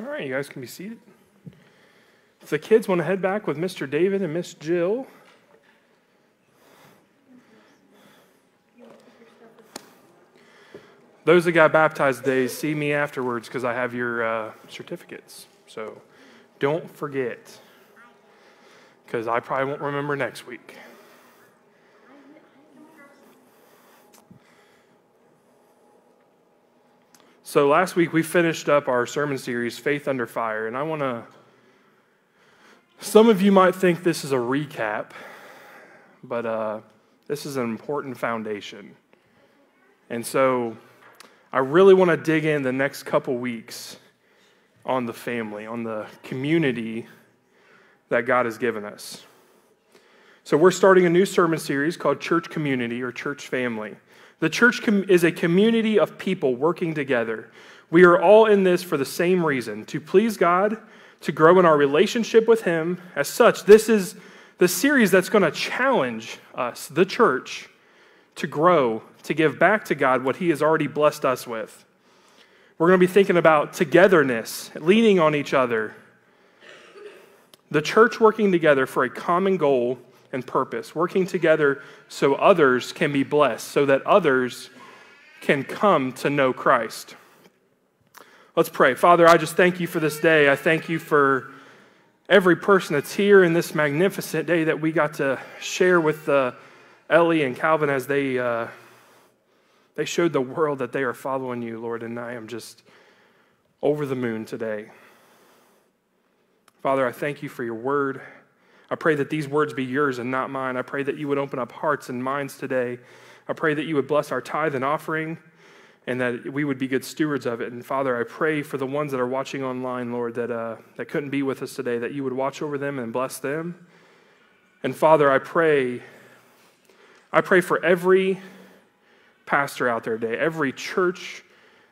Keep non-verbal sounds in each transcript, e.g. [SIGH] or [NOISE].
All right, you guys can be seated. If the kids want to head back with Mr. David and Miss Jill, those that got baptized today, see me afterwards because I have your uh, certificates. So don't forget because I probably won't remember next week. So last week we finished up our sermon series, Faith Under Fire, and I want to. Some of you might think this is a recap, but uh, this is an important foundation. And so I really want to dig in the next couple weeks on the family, on the community that God has given us. So we're starting a new sermon series called Church Community or Church Family. The church com- is a community of people working together. We are all in this for the same reason to please God, to grow in our relationship with Him. As such, this is the series that's going to challenge us, the church, to grow, to give back to God what He has already blessed us with. We're going to be thinking about togetherness, leaning on each other, the church working together for a common goal and purpose, working together so others can be blessed, so that others can come to know Christ. Let's pray. Father, I just thank you for this day. I thank you for every person that's here in this magnificent day that we got to share with uh, Ellie and Calvin as they, uh, they showed the world that they are following you, Lord. And I am just over the moon today. Father, I thank you for your word. I pray that these words be yours and not mine. I pray that you would open up hearts and minds today. I pray that you would bless our tithe and offering and that we would be good stewards of it. And Father, I pray for the ones that are watching online, Lord, that, uh, that couldn't be with us today, that you would watch over them and bless them. And Father, I pray, I pray for every pastor out there today, every church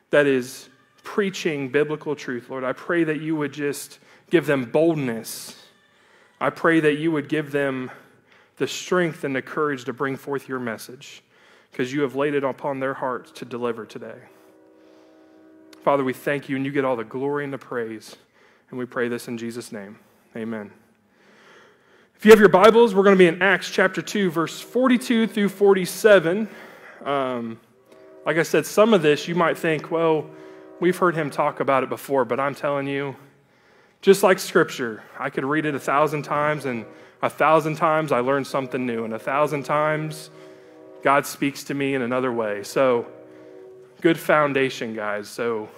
that is preaching biblical truth, Lord. I pray that you would just give them boldness I pray that you would give them the strength and the courage to bring forth your message because you have laid it upon their hearts to deliver today. Father, we thank you and you get all the glory and the praise. And we pray this in Jesus' name. Amen. If you have your Bibles, we're going to be in Acts chapter 2, verse 42 through 47. Um, like I said, some of this you might think, well, we've heard him talk about it before, but I'm telling you, just like Scripture, I could read it a thousand times, and a thousand times I learn something new, and a thousand times God speaks to me in another way. So, good foundation, guys. So,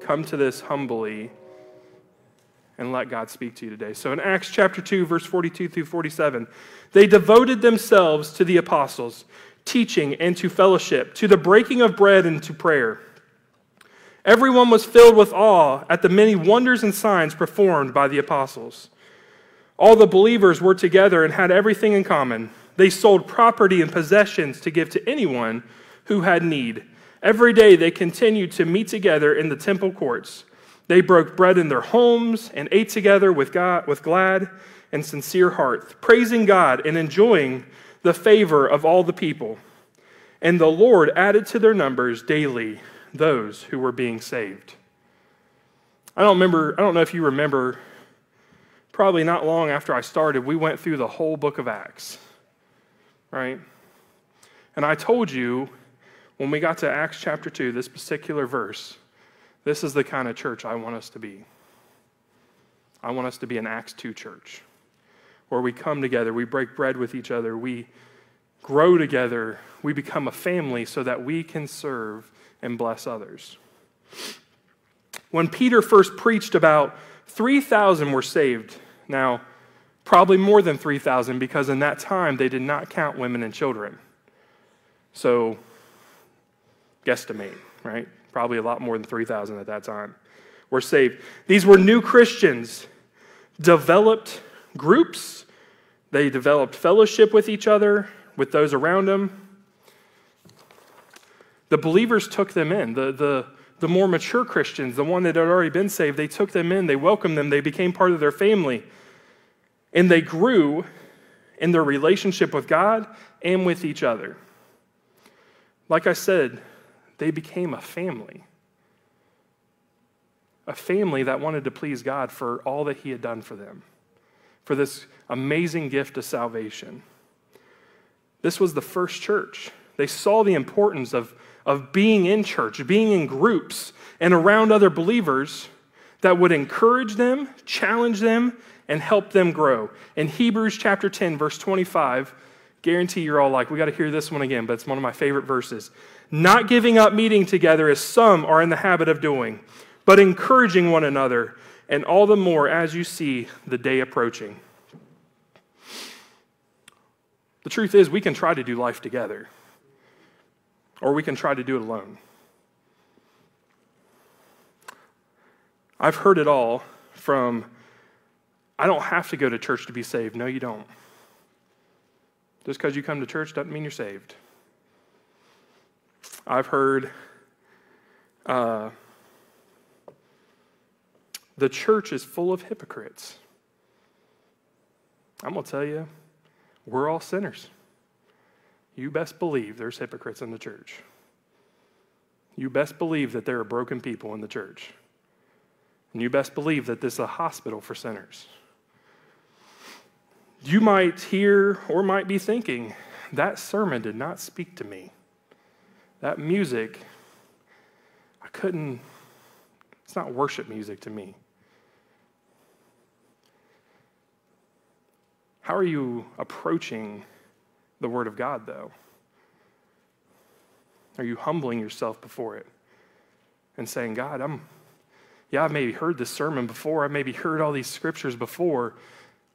come to this humbly and let God speak to you today. So, in Acts chapter 2, verse 42 through 47, they devoted themselves to the apostles, teaching and to fellowship, to the breaking of bread and to prayer. Everyone was filled with awe at the many wonders and signs performed by the apostles. All the believers were together and had everything in common. They sold property and possessions to give to anyone who had need. Every day they continued to meet together in the temple courts. They broke bread in their homes and ate together with, God, with glad and sincere heart, praising God and enjoying the favor of all the people. And the Lord added to their numbers daily those who were being saved. I don't remember, I don't know if you remember, probably not long after I started, we went through the whole book of Acts, right? And I told you when we got to Acts chapter 2, this particular verse, this is the kind of church I want us to be. I want us to be an Acts 2 church where we come together, we break bread with each other, we grow together, we become a family so that we can serve and bless others. When Peter first preached, about 3,000 were saved. Now, probably more than 3,000 because in that time they did not count women and children. So, guesstimate, right? Probably a lot more than 3,000 at that time were saved. These were new Christians, developed groups, they developed fellowship with each other, with those around them. The believers took them in. The, the, the more mature Christians, the one that had already been saved, they took them in, they welcomed them, they became part of their family. And they grew in their relationship with God and with each other. Like I said, they became a family. a family that wanted to please God for all that He had done for them, for this amazing gift of salvation. This was the first church. They saw the importance of, of being in church, being in groups, and around other believers that would encourage them, challenge them, and help them grow. In Hebrews chapter 10, verse 25, guarantee you're all like, we got to hear this one again, but it's one of my favorite verses. Not giving up meeting together as some are in the habit of doing, but encouraging one another, and all the more as you see the day approaching. The truth is, we can try to do life together, or we can try to do it alone. I've heard it all from I don't have to go to church to be saved. No, you don't. Just because you come to church doesn't mean you're saved. I've heard uh, the church is full of hypocrites. I'm going to tell you, we're all sinners. You best believe there's hypocrites in the church. You best believe that there are broken people in the church. And you best believe that this is a hospital for sinners. You might hear or might be thinking, that sermon did not speak to me. That music, I couldn't, it's not worship music to me. How are you approaching the Word of God, though? Are you humbling yourself before it and saying, God, I'm, yeah, I've maybe heard this sermon before, I've maybe heard all these scriptures before,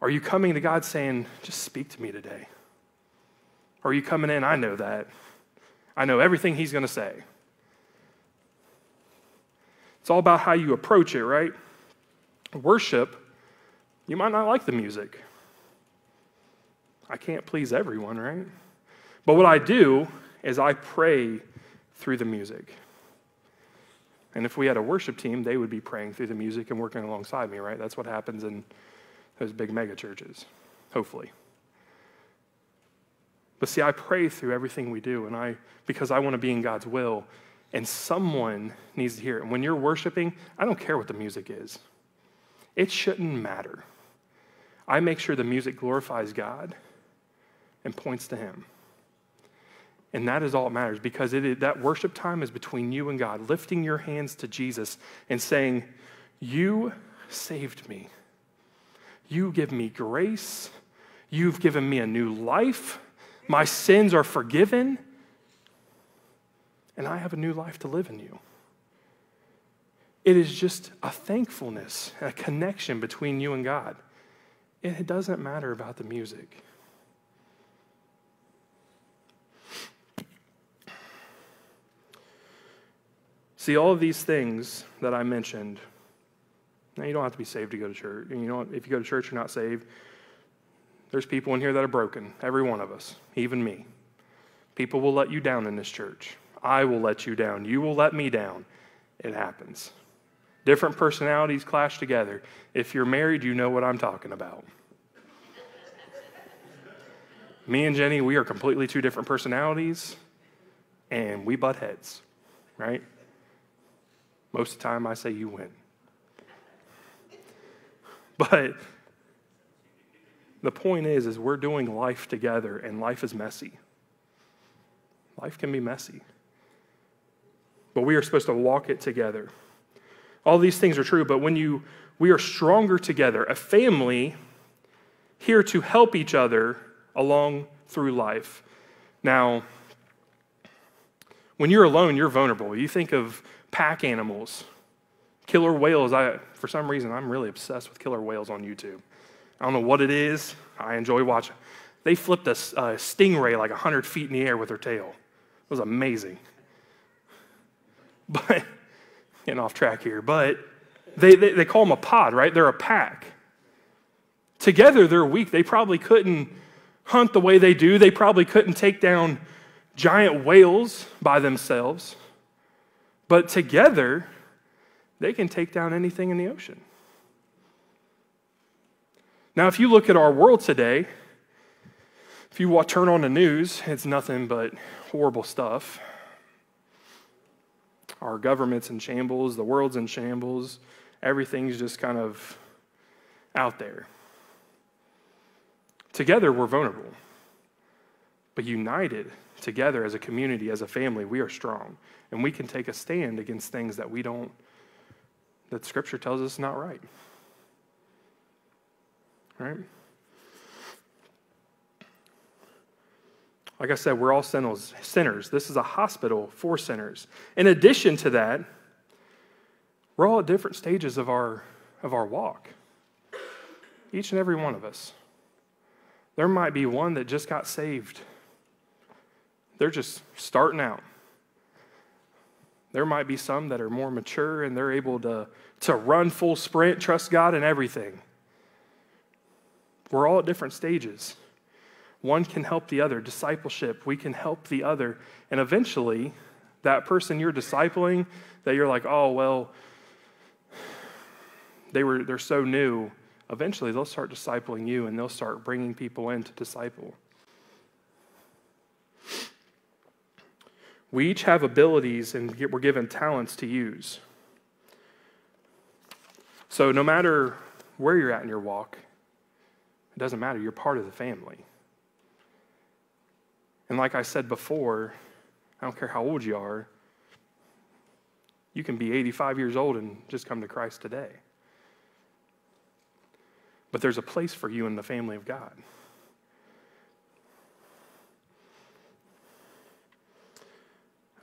are you coming to God saying, just speak to me today? Or are you coming in, I know that. I know everything He's going to say. It's all about how you approach it, right? Worship, you might not like the music. I can't please everyone, right? But what I do is I pray through the music. And if we had a worship team, they would be praying through the music and working alongside me, right? That's what happens in those big mega churches, hopefully. But see, I pray through everything we do, and I because I want to be in God's will, and someone needs to hear it. And when you're worshiping, I don't care what the music is. It shouldn't matter. I make sure the music glorifies God and points to Him. And that is all that matters because it is, that worship time is between you and God, lifting your hands to Jesus and saying, You saved me. You give me grace. You've given me a new life. My sins are forgiven. And I have a new life to live in you. It is just a thankfulness, a connection between you and God. It doesn't matter about the music. See, all of these things that I mentioned now, you don't have to be saved to go to church. You know, if you go to church, you're not saved. There's people in here that are broken, every one of us, even me. People will let you down in this church. I will let you down. You will let me down. It happens. Different personalities clash together. If you're married, you know what I'm talking about. me and Jenny, we are completely two different personalities, and we butt heads, right? Most of the time, I say you win. But the point is, is we're doing life together, and life is messy. Life can be messy. But we are supposed to walk it together. All these things are true, but when you we are stronger together, a family here to help each other along through life. Now, when you're alone, you're vulnerable. You think of pack animals Killer whales, I, for some reason, I'm really obsessed with killer whales on YouTube. I don't know what it is. I enjoy watching. They flipped a, a stingray like 100 feet in the air with their tail. It was amazing. But, [LAUGHS] getting off track here, but they, they, they call them a pod, right? They're a pack. Together, they're weak. They probably couldn't hunt the way they do, they probably couldn't take down giant whales by themselves. But together, they can take down anything in the ocean. Now, if you look at our world today, if you turn on the news, it's nothing but horrible stuff. Our government's in shambles, the world's in shambles, everything's just kind of out there. Together, we're vulnerable. But united together as a community, as a family, we are strong. And we can take a stand against things that we don't, that Scripture tells us is not right. Right? Like I said, we're all sinners. This is a hospital for sinners. In addition to that, we're all at different stages of our, of our walk. Each and every one of us. There might be one that just got saved. They're just starting out. There might be some that are more mature and they're able to, to run full sprint, trust God in everything. We're all at different stages. One can help the other. Discipleship, we can help the other. And eventually, that person you're discipling, that you're like, oh, well, they were, they're so new, eventually they'll start discipling you and they'll start bringing people in to disciple. We each have abilities and we're given talents to use. So, no matter where you're at in your walk, it doesn't matter. You're part of the family. And like I said before, I don't care how old you are, you can be 85 years old and just come to Christ today. But there's a place for you in the family of God.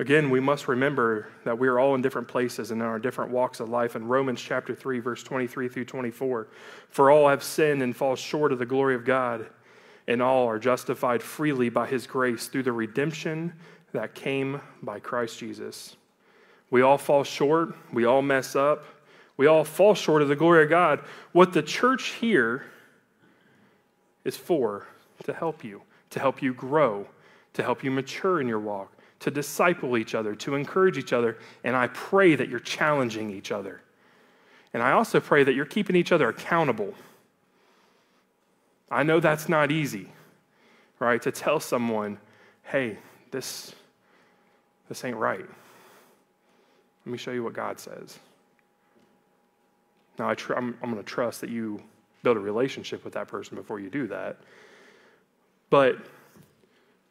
Again, we must remember that we are all in different places and in our different walks of life. In Romans chapter 3, verse 23 through 24, for all have sinned and fall short of the glory of God, and all are justified freely by his grace through the redemption that came by Christ Jesus. We all fall short, we all mess up, we all fall short of the glory of God. What the church here is for to help you, to help you grow, to help you mature in your walk to disciple each other, to encourage each other. And I pray that you're challenging each other. And I also pray that you're keeping each other accountable. I know that's not easy, right? To tell someone, hey, this, this ain't right. Let me show you what God says. Now, I I'm going to trust that you build a relationship with that person before you do that. But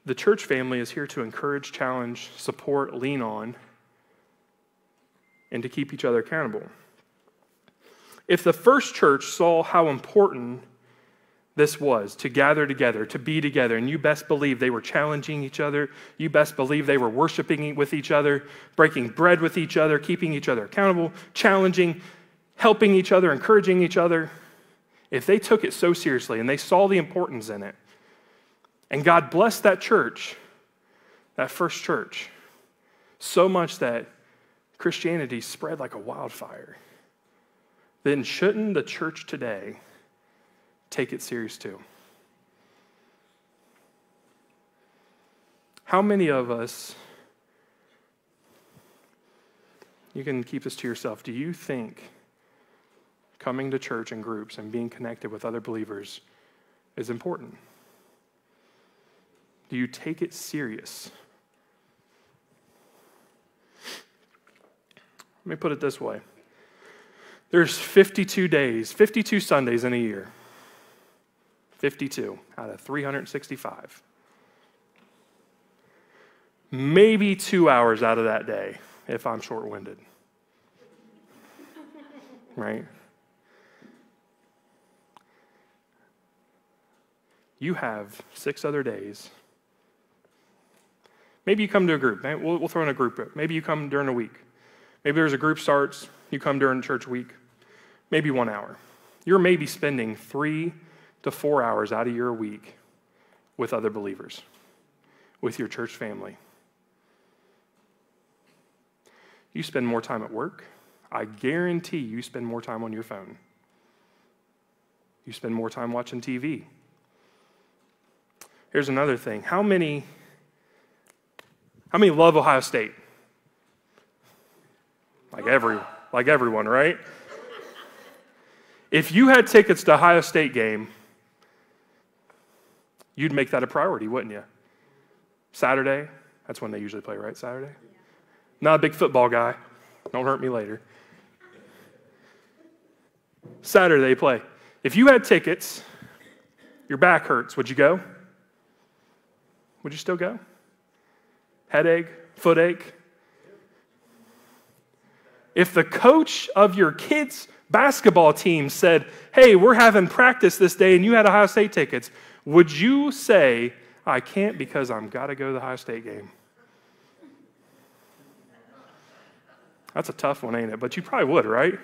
the church family is here to encourage, challenge, support, lean on, and to keep each other accountable. If the first church saw how important this was to gather together, to be together, and you best believe they were challenging each other, you best believe they were worshiping with each other, breaking bread with each other, keeping each other accountable, challenging, helping each other, encouraging each other. If they took it so seriously and they saw the importance in it, and God blessed that church, that first church, so much that Christianity spread like a wildfire. Then shouldn't the church today take it serious too? How many of us, you can keep this to yourself, do you think coming to church in groups and being connected with other believers is important? Do you take it serious? Let me put it this way there's 52 days, 52 Sundays in a year. 52 out of 365. Maybe two hours out of that day if I'm short winded. [LAUGHS] right? You have six other days Maybe you come to a group. We'll, we'll throw in a group. Maybe you come during a week. Maybe there's a group starts, you come during church week. Maybe one hour. You're maybe spending three to four hours out of your week with other believers, with your church family. You spend more time at work. I guarantee you spend more time on your phone. You spend more time watching TV. Here's another thing. How many how many love Ohio State? Like every, like everyone, right? If you had tickets to Ohio State game, you'd make that a priority, wouldn't you? Saturday, that's when they usually play, right? Saturday? Not a big football guy. Don't hurt me later. Saturday play. If you had tickets, your back hurts, would you go? Would you still go? Headache, footache? If the coach of your kids' basketball team said, Hey, we're having practice this day and you had Ohio State tickets, would you say, I can't because I'm got to go to the Ohio State game? That's a tough one, ain't it? But you probably would, right?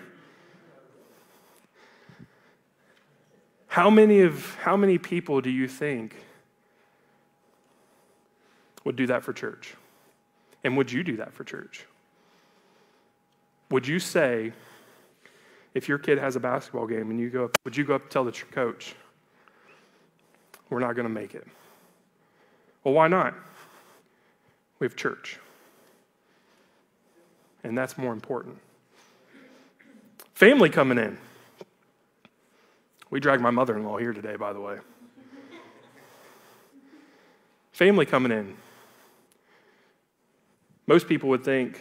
How many of how many people do you think would do that for church? And would you do that for church? Would you say, if your kid has a basketball game and you go up, would you go up and tell the coach, we're not going to make it? Well, why not? We have church. And that's more important. Family coming in. We dragged my mother in law here today, by the way. Family coming in. Most people would think,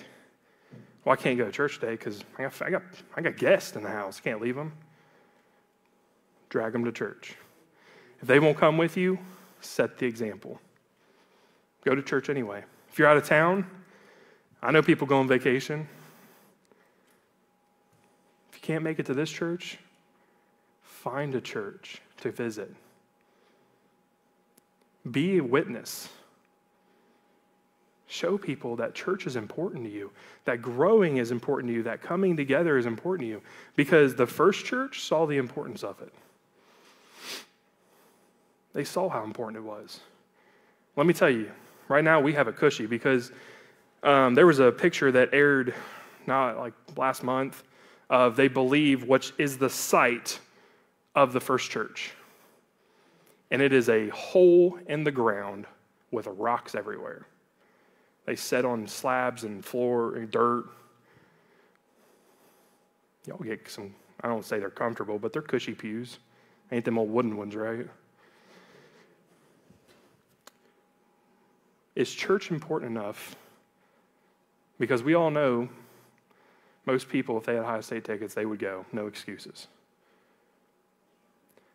well, I can't go to church today because I got, I, got, I got guests in the house. Can't leave them. Drag them to church. If they won't come with you, set the example. Go to church anyway. If you're out of town, I know people go on vacation. If you can't make it to this church, find a church to visit. Be a witness. Show people that church is important to you, that growing is important to you, that coming together is important to you, because the first church saw the importance of it. They saw how important it was. Let me tell you, right now we have a cushy because um, there was a picture that aired not like last month of they believe which is the site of the first church. And it is a hole in the ground with rocks everywhere. They set on slabs and floor and dirt. Y'all get some, I don't say they're comfortable, but they're cushy pews. Ain't them old wooden ones, right? Is church important enough? Because we all know most people, if they had Ohio State tickets, they would go, no excuses.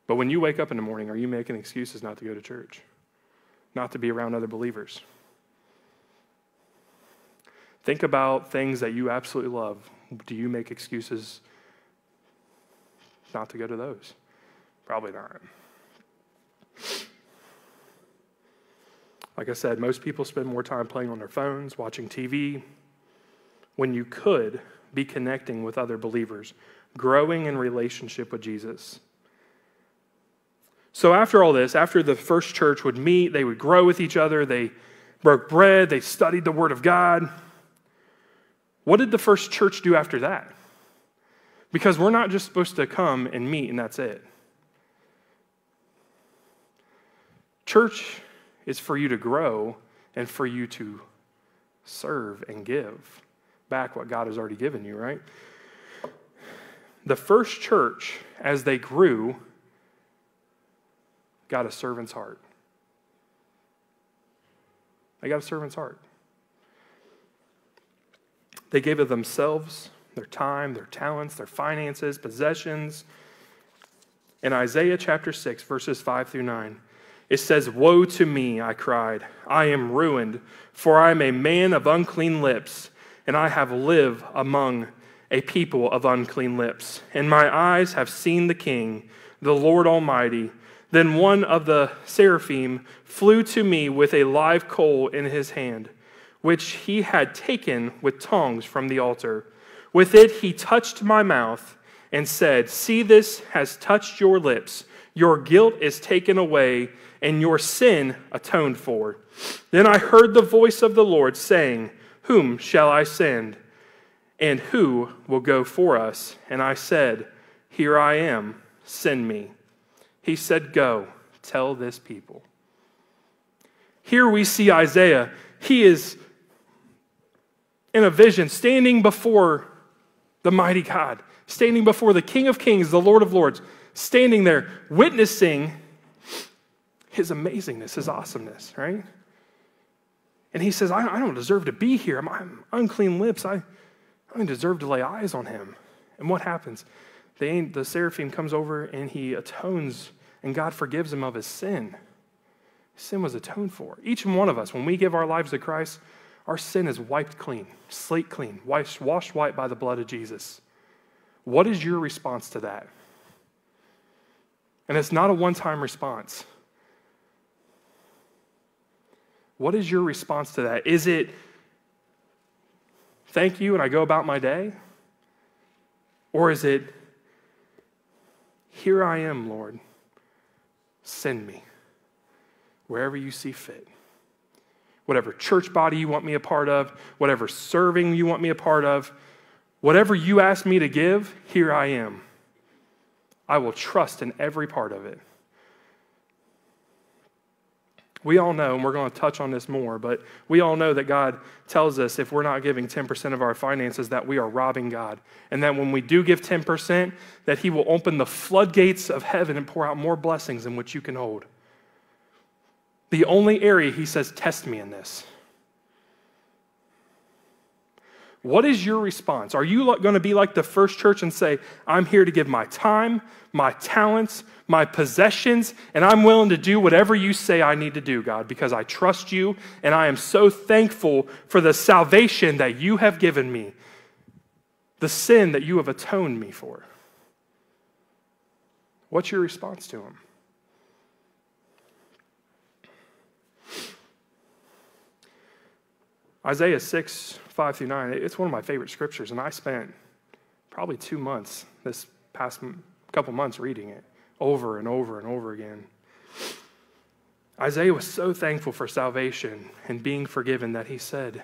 But when you wake up in the morning, are you making excuses not to go to church? Not to be around other believers? Think about things that you absolutely love. Do you make excuses not to go to those? Probably not. Like I said, most people spend more time playing on their phones, watching TV, when you could be connecting with other believers, growing in relationship with Jesus. So, after all this, after the first church would meet, they would grow with each other, they broke bread, they studied the Word of God. What did the first church do after that? Because we're not just supposed to come and meet and that's it. Church is for you to grow and for you to serve and give back what God has already given you, right? The first church, as they grew, got a servant's heart. They got a servant's heart. They gave of themselves, their time, their talents, their finances, possessions. In Isaiah chapter 6, verses 5 through 9, it says, Woe to me, I cried. I am ruined, for I am a man of unclean lips, and I have lived among a people of unclean lips. And my eyes have seen the King, the Lord Almighty. Then one of the seraphim flew to me with a live coal in his hand which he had taken with tongs from the altar. With it he touched my mouth and said, See, this has touched your lips. Your guilt is taken away, and your sin atoned for. Then I heard the voice of the Lord saying, Whom shall I send? And who will go for us? And I said, Here I am, send me. He said, Go, tell this people. Here we see Isaiah. He is in a vision, standing before the mighty God, standing before the King of Kings, the Lord of Lords, standing there witnessing his amazingness, his awesomeness, right? And he says, I, I don't deserve to be here. I'm, I'm unclean lips. I, I don't deserve to lay eyes on him. And what happens? the, the seraphim comes over and he atones, and God forgives him of his sin. Sin was atoned for. Each and one of us, when we give our lives to Christ, our sin is wiped clean, slate clean, washed, washed white by the blood of Jesus. What is your response to that? And it's not a one time response. What is your response to that? Is it thank you and I go about my day? Or is it here I am, Lord, send me wherever you see fit? Whatever church body you want me a part of, whatever serving you want me a part of, whatever you ask me to give, here I am. I will trust in every part of it. We all know, and we're going to touch on this more, but we all know that God tells us if we're not giving 10% of our finances, that we are robbing God. And that when we do give 10%, that He will open the floodgates of heaven and pour out more blessings than which you can hold. The only area He says, test me in this. What is your response? Are you going to be like the first church and say, I'm here to give my time, my talents, my possessions, and I'm willing to do whatever you say I need to do, God, because I trust you and I am so thankful for the salvation that you have given me, the sin that you have atoned me for? What's your response to him? Isaiah 6, 5 through 9, it's one of my favorite scriptures, and I spent probably two months this past couple months reading it over and over and over again. Isaiah was so thankful for salvation and being forgiven that he said,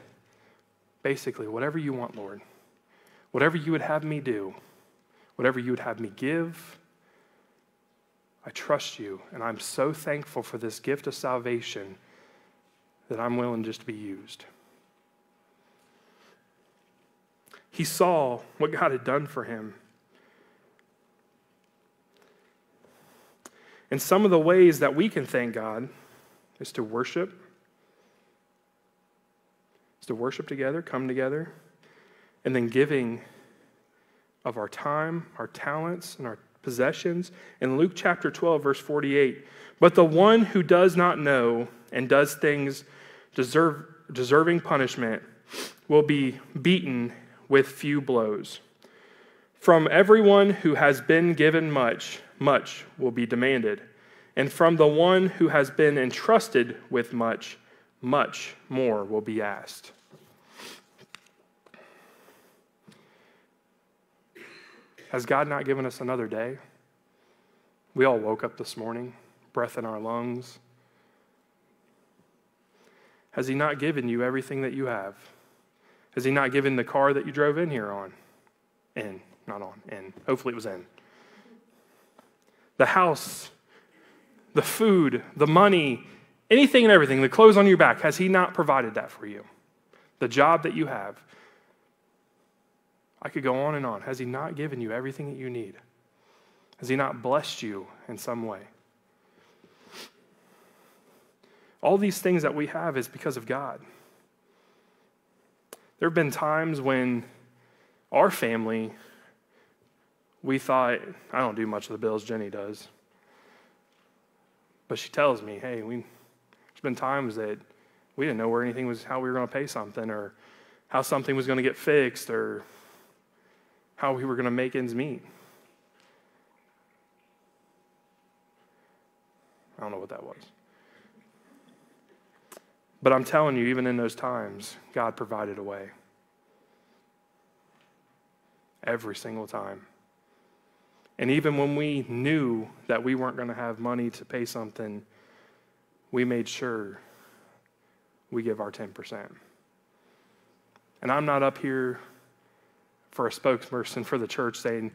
basically, whatever you want, Lord, whatever you would have me do, whatever you would have me give, I trust you, and I'm so thankful for this gift of salvation that I'm willing just to be used. He saw what God had done for him. And some of the ways that we can thank God is to worship, is to worship together, come together, and then giving of our time, our talents, and our possessions. In Luke chapter 12, verse 48, but the one who does not know and does things deserve, deserving punishment will be beaten with few blows. From everyone who has been given much, much will be demanded. And from the one who has been entrusted with much, much more will be asked. Has God not given us another day? We all woke up this morning, breath in our lungs. Has He not given you everything that you have? Has he not given the car that you drove in here on? In, not on, in. Hopefully it was in. The house, the food, the money, anything and everything, the clothes on your back, has he not provided that for you? The job that you have. I could go on and on. Has he not given you everything that you need? Has he not blessed you in some way? All these things that we have is because of God. There have been times when our family, we thought, I don't do much of the bills, Jenny does. But she tells me, hey, we, there's been times that we didn't know where anything was, how we were going to pay something, or how something was going to get fixed, or how we were going to make ends meet. I don't know what that was. But I'm telling you, even in those times, God provided a way. Every single time. And even when we knew that we weren't going to have money to pay something, we made sure we give our 10%. And I'm not up here for a spokesperson for the church saying,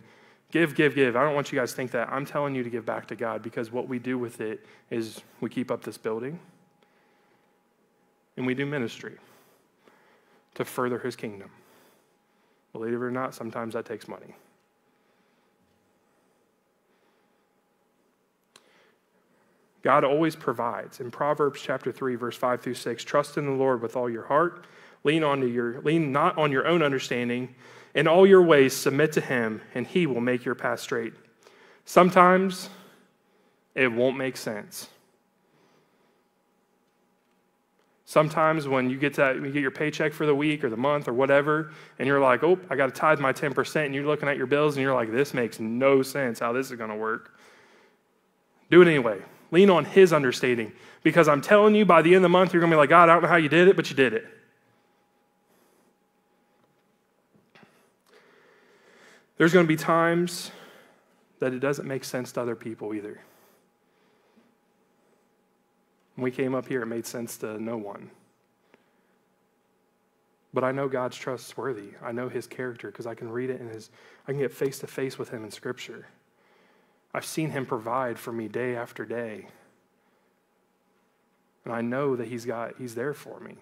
give, give, give. I don't want you guys to think that. I'm telling you to give back to God because what we do with it is we keep up this building and we do ministry to further his kingdom. Believe it or not, sometimes that takes money. God always provides. In Proverbs chapter 3 verse 5 through 6, trust in the Lord with all your heart, lean on your lean not on your own understanding, In all your ways, submit to him, and he will make your path straight. Sometimes it won't make sense. Sometimes when you get that, you get your paycheck for the week or the month or whatever, and you're like, oh, I got to tithe my 10%, and you're looking at your bills and you're like, this makes no sense how this is going to work. Do it anyway. Lean on His understanding. Because I'm telling you, by the end of the month, you're going to be like, God, I don't know how you did it, but you did it. There's going to be times that it doesn't make sense to other people either. When we came up here, it made sense to no one. But I know God's trustworthy. I know his character because I can read it in his, I can get face to face with him in Scripture. I've seen him provide for me day after day. And I know that he's got, he's there for me.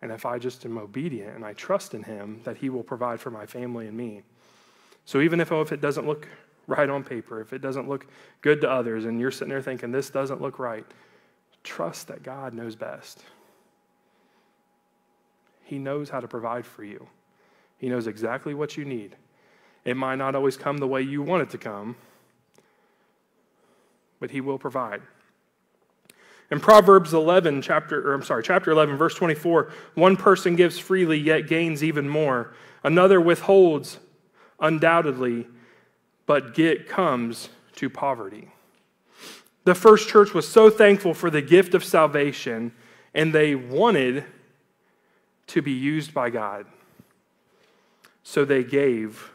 And if I just am obedient and I trust in him, that he will provide for my family and me. So even if, oh, if it doesn't look right on paper, if it doesn't look good to others, and you're sitting there thinking, this doesn't look right, trust that God knows best. He knows how to provide for you, He knows exactly what you need. It might not always come the way you want it to come, but He will provide. In Proverbs 11, chapter, or I'm sorry, chapter 11, verse 24, one person gives freely, yet gains even more. Another withholds undoubtedly, but get comes to poverty. The first church was so thankful for the gift of salvation, and they wanted to be used by God. So they gave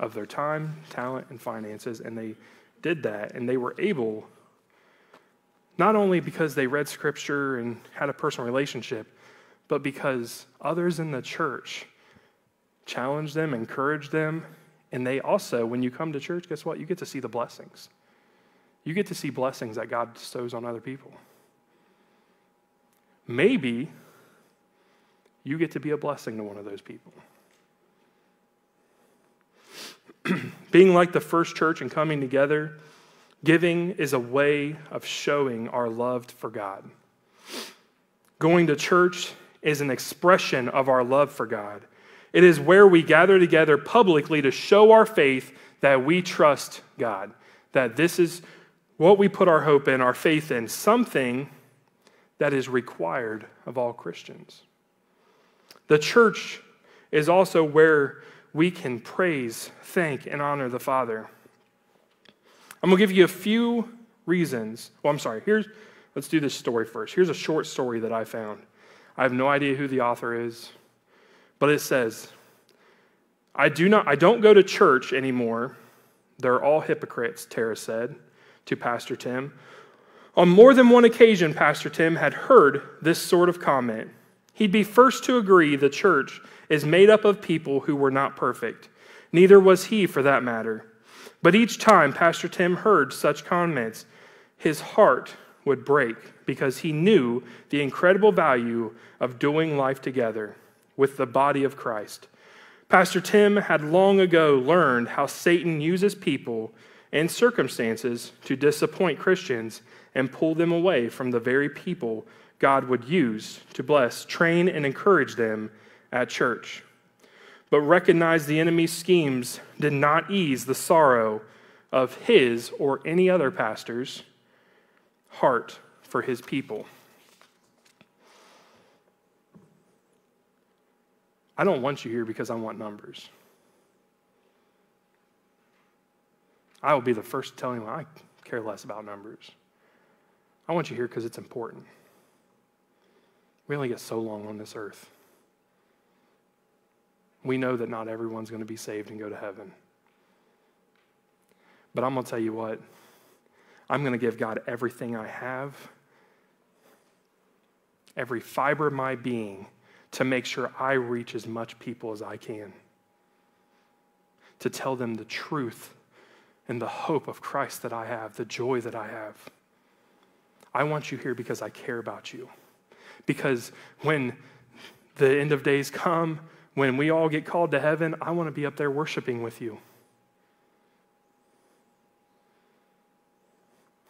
of their time, talent, and finances, and they did that, and they were able, not only because they read scripture and had a personal relationship, but because others in the church challenged them, encouraged them. And they also, when you come to church, guess what? You get to see the blessings. You get to see blessings that God bestows on other people. Maybe you get to be a blessing to one of those people. [CLEARS THROAT] Being like the first church and coming together, giving is a way of showing our love for God. Going to church is an expression of our love for God. It is where we gather together publicly to show our faith that we trust God, that this is what we put our hope in, our faith in, something that is required of all Christians. The church is also where we can praise, thank, and honor the Father. I'm going to give you a few reasons. Well, I'm sorry. Here's let's do this story first. Here's a short story that I found. I have no idea who the author is. But it says, I do not I don't go to church anymore. They're all hypocrites, Tara said to Pastor Tim. On more than one occasion, Pastor Tim had heard this sort of comment. He'd be first to agree the church is made up of people who were not perfect. Neither was he, for that matter. But each time Pastor Tim heard such comments, his heart would break because he knew the incredible value of doing life together with the body of Christ. Pastor Tim had long ago learned how Satan uses people and circumstances to disappoint Christians and pull them away from the very people God would use to bless, train, and encourage them at church. But recognize the enemy's schemes did not ease the sorrow of his or any other pastor's heart for his people. I don't want you here because I want numbers. I will be the first to tell you I care less about numbers. I want you here because it's important. We only get so long on this earth. We know that not everyone's going to be saved and go to heaven. But I'm going to tell you what, I'm going to give God everything I have, every fiber of my being, to make sure I reach as much people as I can, to tell them the truth and the hope of Christ that I have, the joy that I have. I want you here because I care about you. Because when the end of days come, when we all get called to heaven, I want to be up there worshiping with you.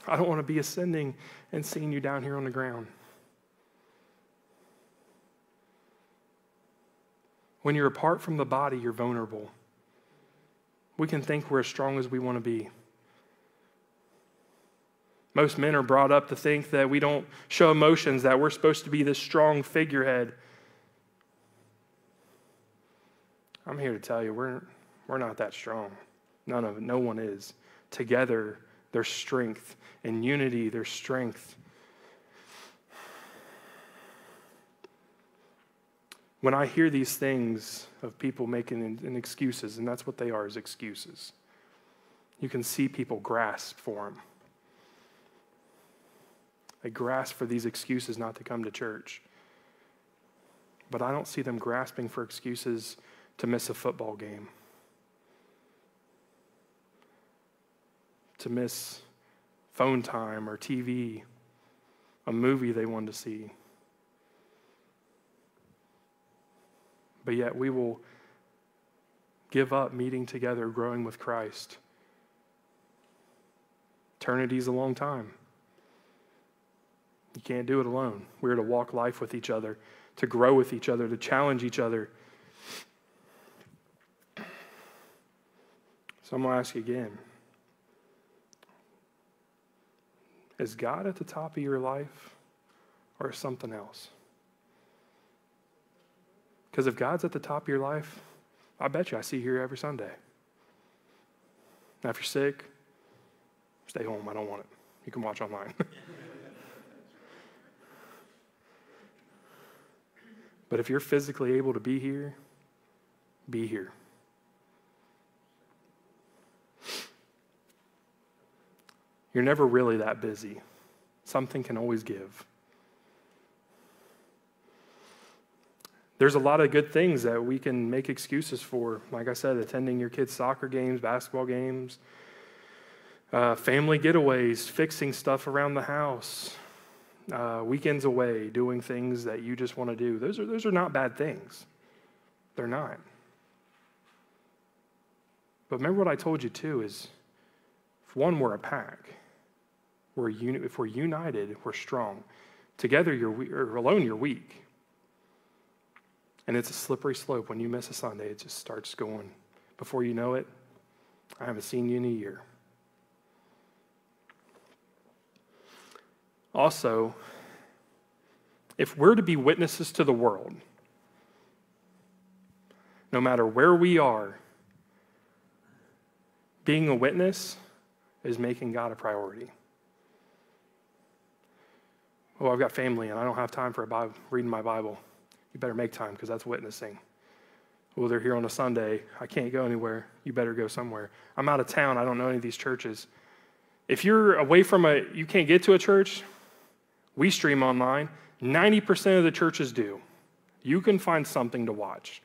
I don't want to be ascending and seeing you down here on the ground. When you're apart from the body, you're vulnerable. We can think we're as strong as we want to be. Most men are brought up to think that we don't show emotions, that we're supposed to be this strong figurehead. I'm here to tell you, we're, we're not that strong. None of. No one is. Together, there's strength. In unity, there's strength. When I hear these things of people making excuses, and that's what they are, is excuses, you can see people grasp for them. They grasp for these excuses not to come to church. But I don't see them grasping for excuses to miss a football game, to miss phone time or TV, a movie they want to see. But yet we will give up meeting together, growing with Christ. Eternity's a long time. You can't do it alone. We're to walk life with each other, to grow with each other, to challenge each other. So I'm going to ask you again Is God at the top of your life or something else? Because if God's at the top of your life, I bet you I see you here every Sunday. Now, if you're sick, stay home. I don't want it. You can watch online. [LAUGHS] But if you're physically able to be here, be here. You're never really that busy. Something can always give. There's a lot of good things that we can make excuses for. Like I said, attending your kids' soccer games, basketball games, uh, family getaways, fixing stuff around the house, uh, weekends away, doing things that you just want to do. Those are, those are not bad things. They're not. But remember what I told you too is if one, we're a pack. We're uni- if we're united, we're strong. Together, you're we- or alone, you're weak. And it's a slippery slope. When you miss a Sunday, it just starts going. Before you know it, I haven't seen you in a year. Also, if we're to be witnesses to the world, no matter where we are, being a witness is making God a priority. Oh, I've got family and I don't have time for a Bible, reading my Bible. You better make time because that's witnessing. Well, they're here on a Sunday. I can't go anywhere. You better go somewhere. I'm out of town. I don't know any of these churches. If you're away from a, you can't get to a church, we stream online. 90% of the churches do. You can find something to watch.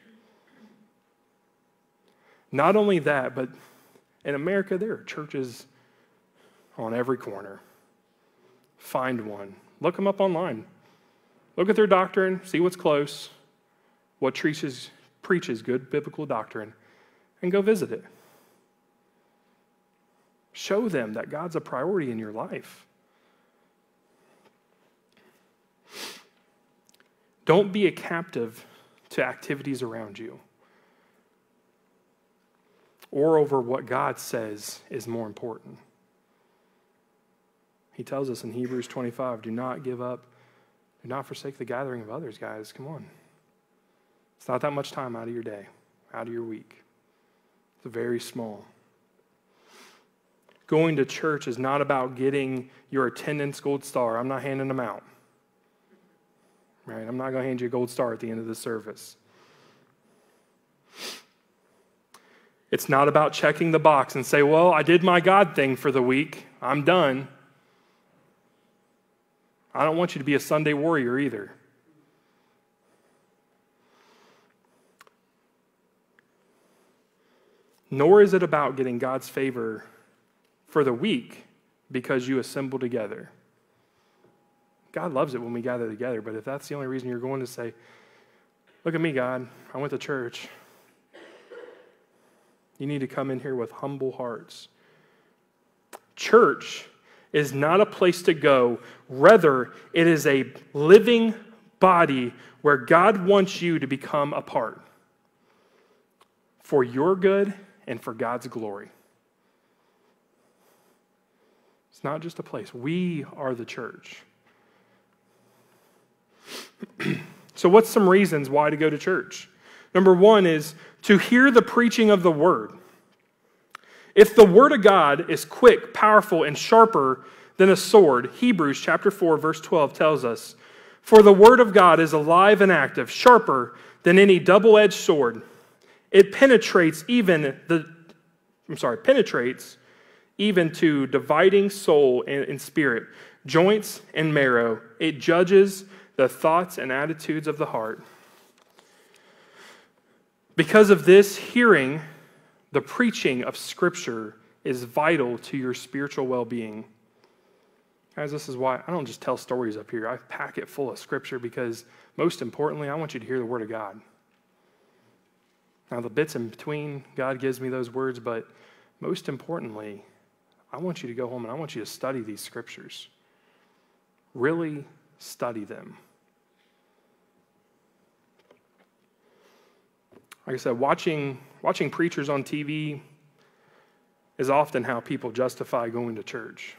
Not only that, but in America, there are churches on every corner. Find one. Look them up online. Look at their doctrine, see what's close, what preaches, preaches good biblical doctrine, and go visit it. Show them that God's a priority in your life. Don't be a captive to activities around you or over what God says is more important. He tells us in Hebrews 25 do not give up, do not forsake the gathering of others, guys. Come on. It's not that much time out of your day, out of your week. It's a very small. Going to church is not about getting your attendance gold star. I'm not handing them out. Right? I'm not going to hand you a gold star at the end of the service. It's not about checking the box and say, well, I did my God thing for the week. I'm done. I don't want you to be a Sunday warrior either. Nor is it about getting God's favor for the week because you assemble together. God loves it when we gather together, but if that's the only reason you're going to say, Look at me, God, I went to church, you need to come in here with humble hearts. Church is not a place to go, rather, it is a living body where God wants you to become a part. for your good and for God's glory. It's not just a place, we are the church. so, what's some reasons why to go to church? Number one is to hear the preaching of the word. If the word of God is quick, powerful, and sharper than a sword, Hebrews chapter 4 verse 12 tells us, "For the word of God is alive and active, sharper than any double-edged sword. It penetrates even the I'm sorry, penetrates even to dividing soul and, and spirit, joints and marrow. It judges the thoughts and attitudes of the heart." Because of this, hearing the preaching of Scripture is vital to your spiritual well being. Guys, this is why I don't just tell stories up here. I pack it full of Scripture because, most importantly, I want you to hear the Word of God. Now, the bits in between, God gives me those words, but most importantly, I want you to go home and I want you to study these Scriptures. Really study them. Like I said, watching, watching preachers on TV is often how people justify going to church.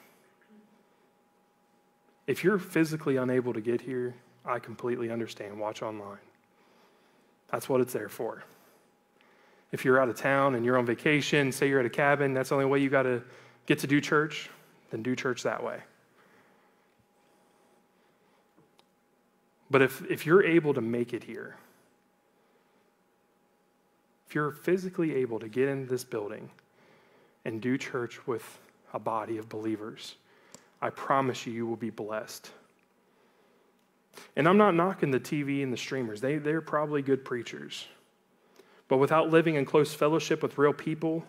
If you're physically unable to get here, I completely understand. Watch online. That's what it's there for. If you're out of town and you're on vacation, say you're at a cabin, that's the only way you got to get to do church, then do church that way. But if, if you're able to make it here, if you're physically able to get in this building and do church with a body of believers, I promise you, you will be blessed. And I'm not knocking the TV and the streamers, they, they're probably good preachers. But without living in close fellowship with real people,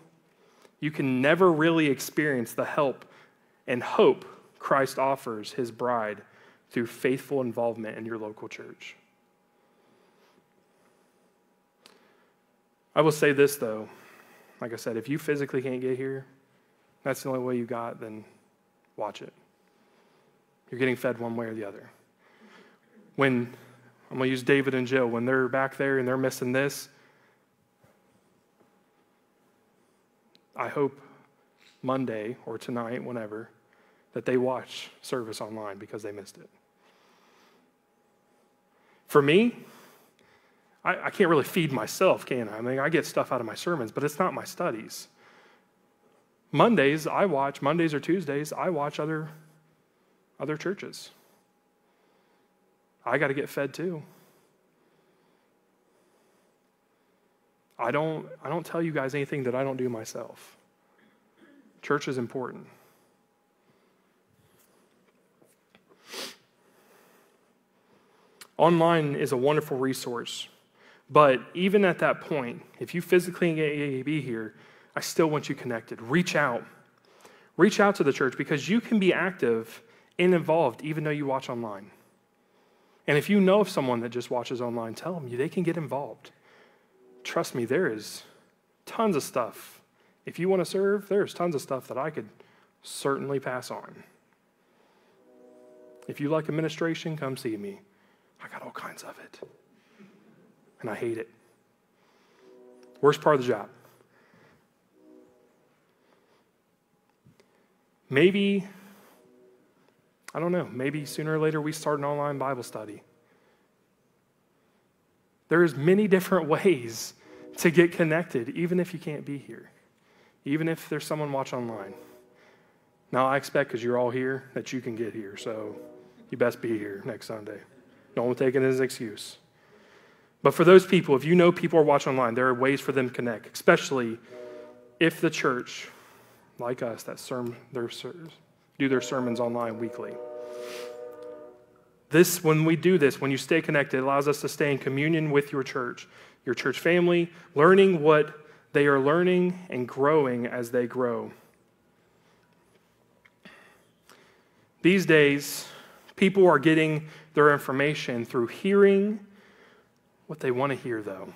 you can never really experience the help and hope Christ offers his bride through faithful involvement in your local church. I will say this, though. Like I said, if you physically can't get here, that's the only way you got, then watch it. You're getting fed one way or the other. When, I'm going to use David and Jill, when they're back there and they're missing this, I hope Monday or tonight, whenever, that they watch service online because they missed it. For me, I, I can't really feed myself, can I? I mean, I get stuff out of my sermons, but it's not my studies. Mondays, I watch, Mondays or Tuesdays, I watch other, other churches. I got to get fed too. I don't, I don't tell you guys anything that I don't do myself. Church is important. Online is a wonderful resource. But even at that point, if you physically can't be here, I still want you connected. Reach out. Reach out to the church because you can be active and involved even though you watch online. And if you know of someone that just watches online, tell them they can get involved. Trust me, there is tons of stuff. If you want to serve, there's tons of stuff that I could certainly pass on. If you like administration, come see me. I got all kinds of it and I hate it. Worst part of the job. Maybe, I don't know, maybe sooner or later we start an online Bible study. There's many different [LAUGHS] ways to get connected, even if you can't be here, even if there's someone watch online. Now, I expect because you're all here that you can get here, so you best be here next Sunday. Don't take it as an excuse. But for those people, if you know people are watching online, there are ways for them to connect, especially if the church, like us, that serm, their, do their sermons online weekly. This, when we do this, when you stay connected, allows us to stay in communion with your church, your church family, learning what they are learning and growing as they grow. These days, people are getting their information through hearing what they want to hear, though.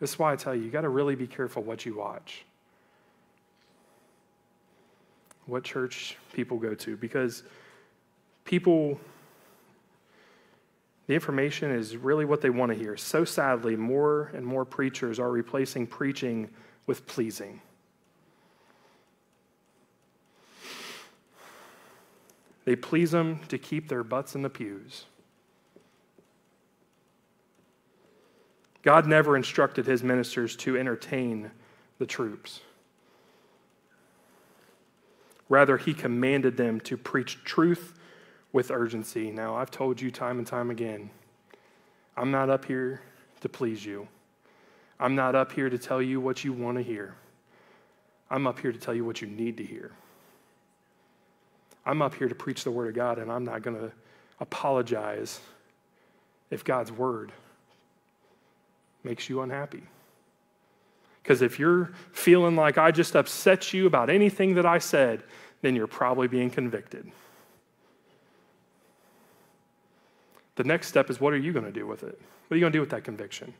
This is why I tell you, you got to really be careful what you watch, what church people go to, because people, The information is really what they want to hear. So sadly, more and more preachers are replacing preaching with pleasing. They please them to keep their butts in the pews. God never instructed his ministers to entertain the troops. Rather, he commanded them to preach truth with urgency. Now, I've told you time and time again, I'm not up here to please you. I'm not up here to tell you what you want to hear. I'm up here to tell you what you need to hear. I'm up here to preach the Word of God, and I'm not going to apologize if God's Word makes you unhappy. Because if you're feeling like I just upset you about anything that I said, then you're probably being convicted. The next step is what are you going to do with it? What are you going to do with that conviction?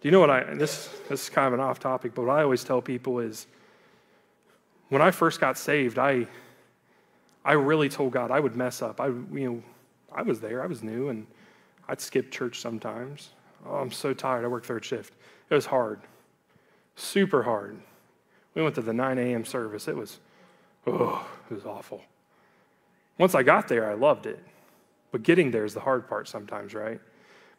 Do you know what I, this, this is kind of an off topic, but what I always tell people is when I first got saved, I, I really told God I would mess up. I, you know, I was there, I was new, and I'd skip church sometimes. Oh, I'm so tired. I work third shift. It was hard, super hard. We went to the 9 a.m. service. It was, oh, it was awful. Once I got there, I loved it. But getting there is the hard part sometimes, right?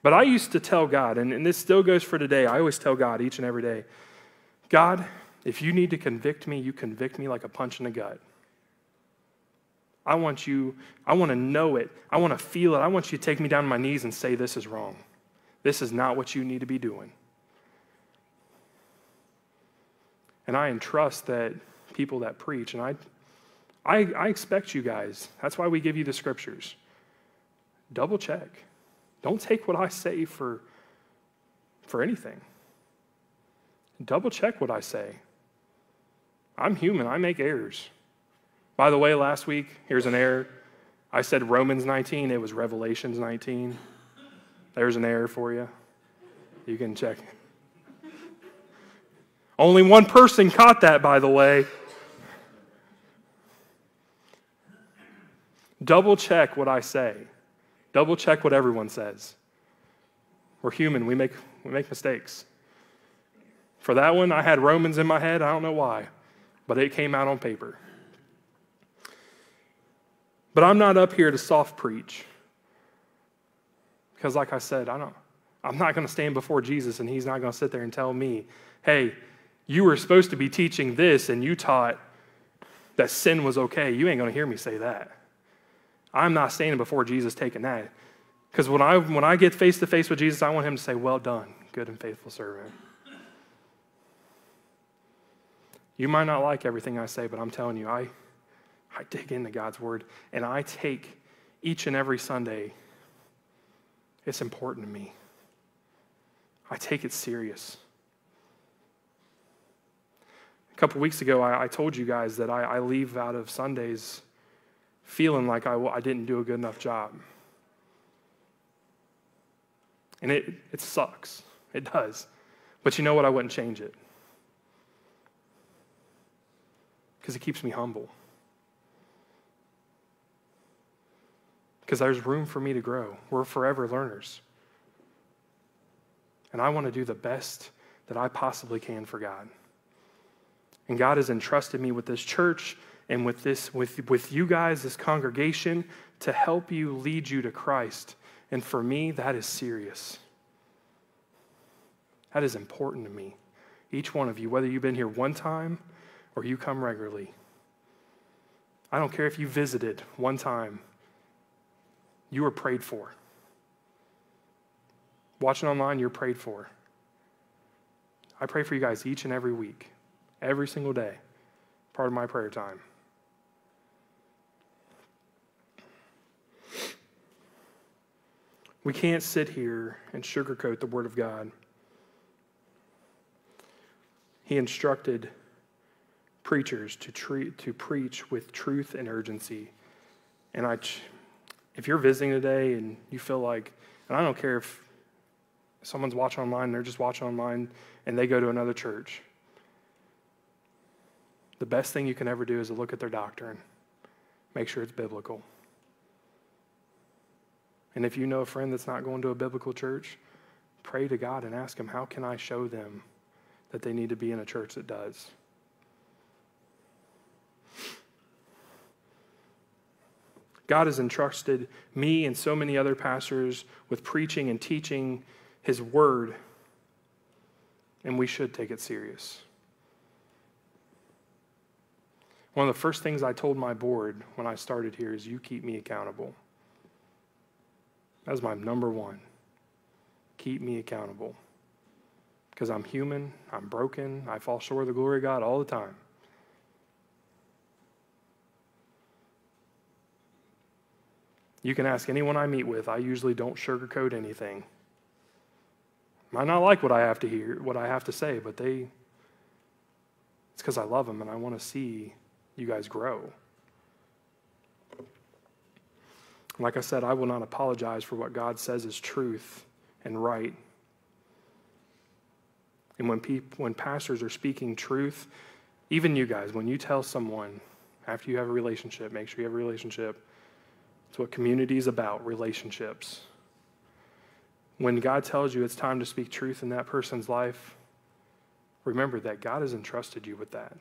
But I used to tell God, and, and this still goes for today, I always tell God each and every day God, if you need to convict me, you convict me like a punch in the gut. I want you, I want to know it. I want to feel it. I want you to take me down on my knees and say, This is wrong. This is not what you need to be doing. And I entrust that people that preach, and I I, I expect you guys, that's why we give you the scriptures. Double check. Don't take what I say for, for anything. Double check what I say. I'm human, I make errors. By the way, last week, here's an error. I said Romans 19, it was Revelations 19. There's an error for you. You can check. Only one person caught that, by the way. Double check what I say. Double check what everyone says. We're human, we make, we make mistakes. For that one, I had Romans in my head. I don't know why, but it came out on paper. But I'm not up here to soft preach. Because, like I said, I don't, I'm not going to stand before Jesus and he's not going to sit there and tell me, hey, you were supposed to be teaching this and you taught that sin was okay. You ain't going to hear me say that. I'm not standing before Jesus taking that. Because when I, when I get face to face with Jesus, I want him to say, Well done, good and faithful servant. You might not like everything I say, but I'm telling you, I, I dig into God's word and I take each and every Sunday, it's important to me. I take it serious. A couple weeks ago, I, I told you guys that I, I leave out of Sundays feeling like I, I didn't do a good enough job. And it, it sucks. It does. But you know what? I wouldn't change it. Because it keeps me humble. Because there's room for me to grow. We're forever learners. And I want to do the best that I possibly can for God. And God has entrusted me with this church and with this with, with you guys this congregation to help you lead you to christ and for me that is serious that is important to me each one of you whether you've been here one time or you come regularly i don't care if you visited one time you are prayed for watching online you're prayed for i pray for you guys each and every week every single day part of my prayer time We can't sit here and sugarcoat the Word of God. He instructed preachers to, treat, to preach with truth and urgency. And I, if you're visiting today and you feel like, and I don't care if someone's watching online, they're just watching online, and they go to another church. The best thing you can ever do is to look at their doctrine make sure it's biblical. And if you know a friend that's not going to a biblical church, pray to God and ask Him, how can I show them that they need to be in a church that does? God has entrusted me and so many other pastors with preaching and teaching His Word, and we should take it serious. One of the first things I told my board when I started here is you keep me accountable. That was my number one. Keep me accountable. Because I'm human, I'm broken, I fall short of the glory of God all the time. You can ask anyone I meet with. I usually don't sugarcoat anything. Might not like what I have to hear, what I have to say, but they it's because I love them and I want to see you guys grow. Like I said, I will not apologize for what God says is truth and right. And when people, when pastors are speaking truth, even you guys, when you tell someone after you have a relationship, make sure you have a relationship, it's what community is about relationships. When God tells you it's time to speak truth in that person's life, remember that God has entrusted you with that.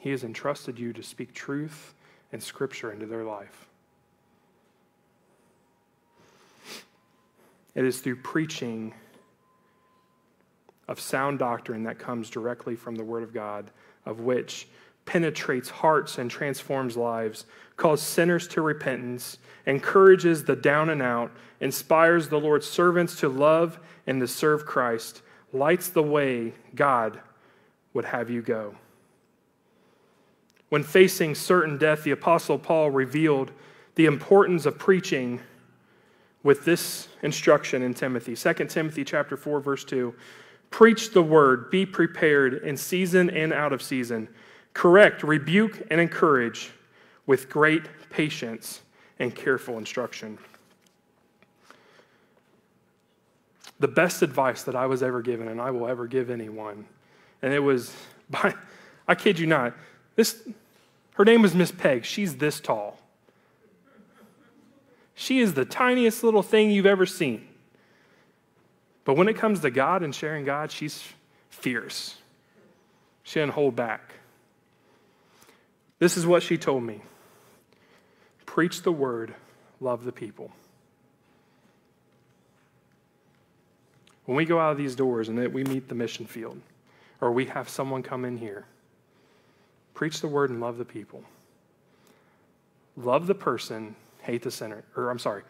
He has entrusted you to speak truth and scripture into their life. It is through preaching of sound doctrine that comes directly from the Word of God, of which penetrates hearts and transforms lives, calls sinners to repentance, encourages the down and out, inspires the Lord's servants to love and to serve Christ, lights the way God would have you go. When facing certain death, the Apostle Paul revealed the importance of preaching with this instruction in Timothy. 2 Timothy chapter 4 verse 2. Preach the word, be prepared in season and out of season correct, rebuke, and encourage with great patience and careful instruction. The best advice that I was ever given, and I will ever give anyone, and it was [LAUGHS] by, I kid you not, this, her name was Miss Peg. She's this tall. She is the tiniest little thing you've ever seen. But when it comes to God and sharing God, she's fierce. She doesn't hold back. This is what she told me Preach the word, love the people. When we go out of these doors and we meet the mission field, or we have someone come in here, preach the word and love the people. Love the person, hate the sinner. Or I'm sorry,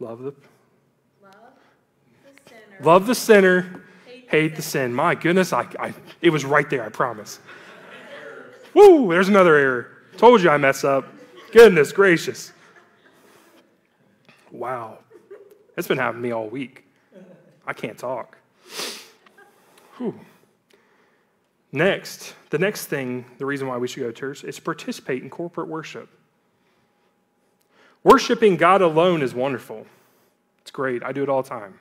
love the love the sinner, love the sinner hate, hate the, sin. sin. My goodness, I, I, it was right there, I promise. Woo, there's another error. Told you I mess up. Goodness gracious. Wow. It's been happening to me all week. I can't talk. Whew. Next, the next thing, the reason why we should go to church is participate in corporate worship. Worshiping God alone is wonderful. It's great. I do it all the time.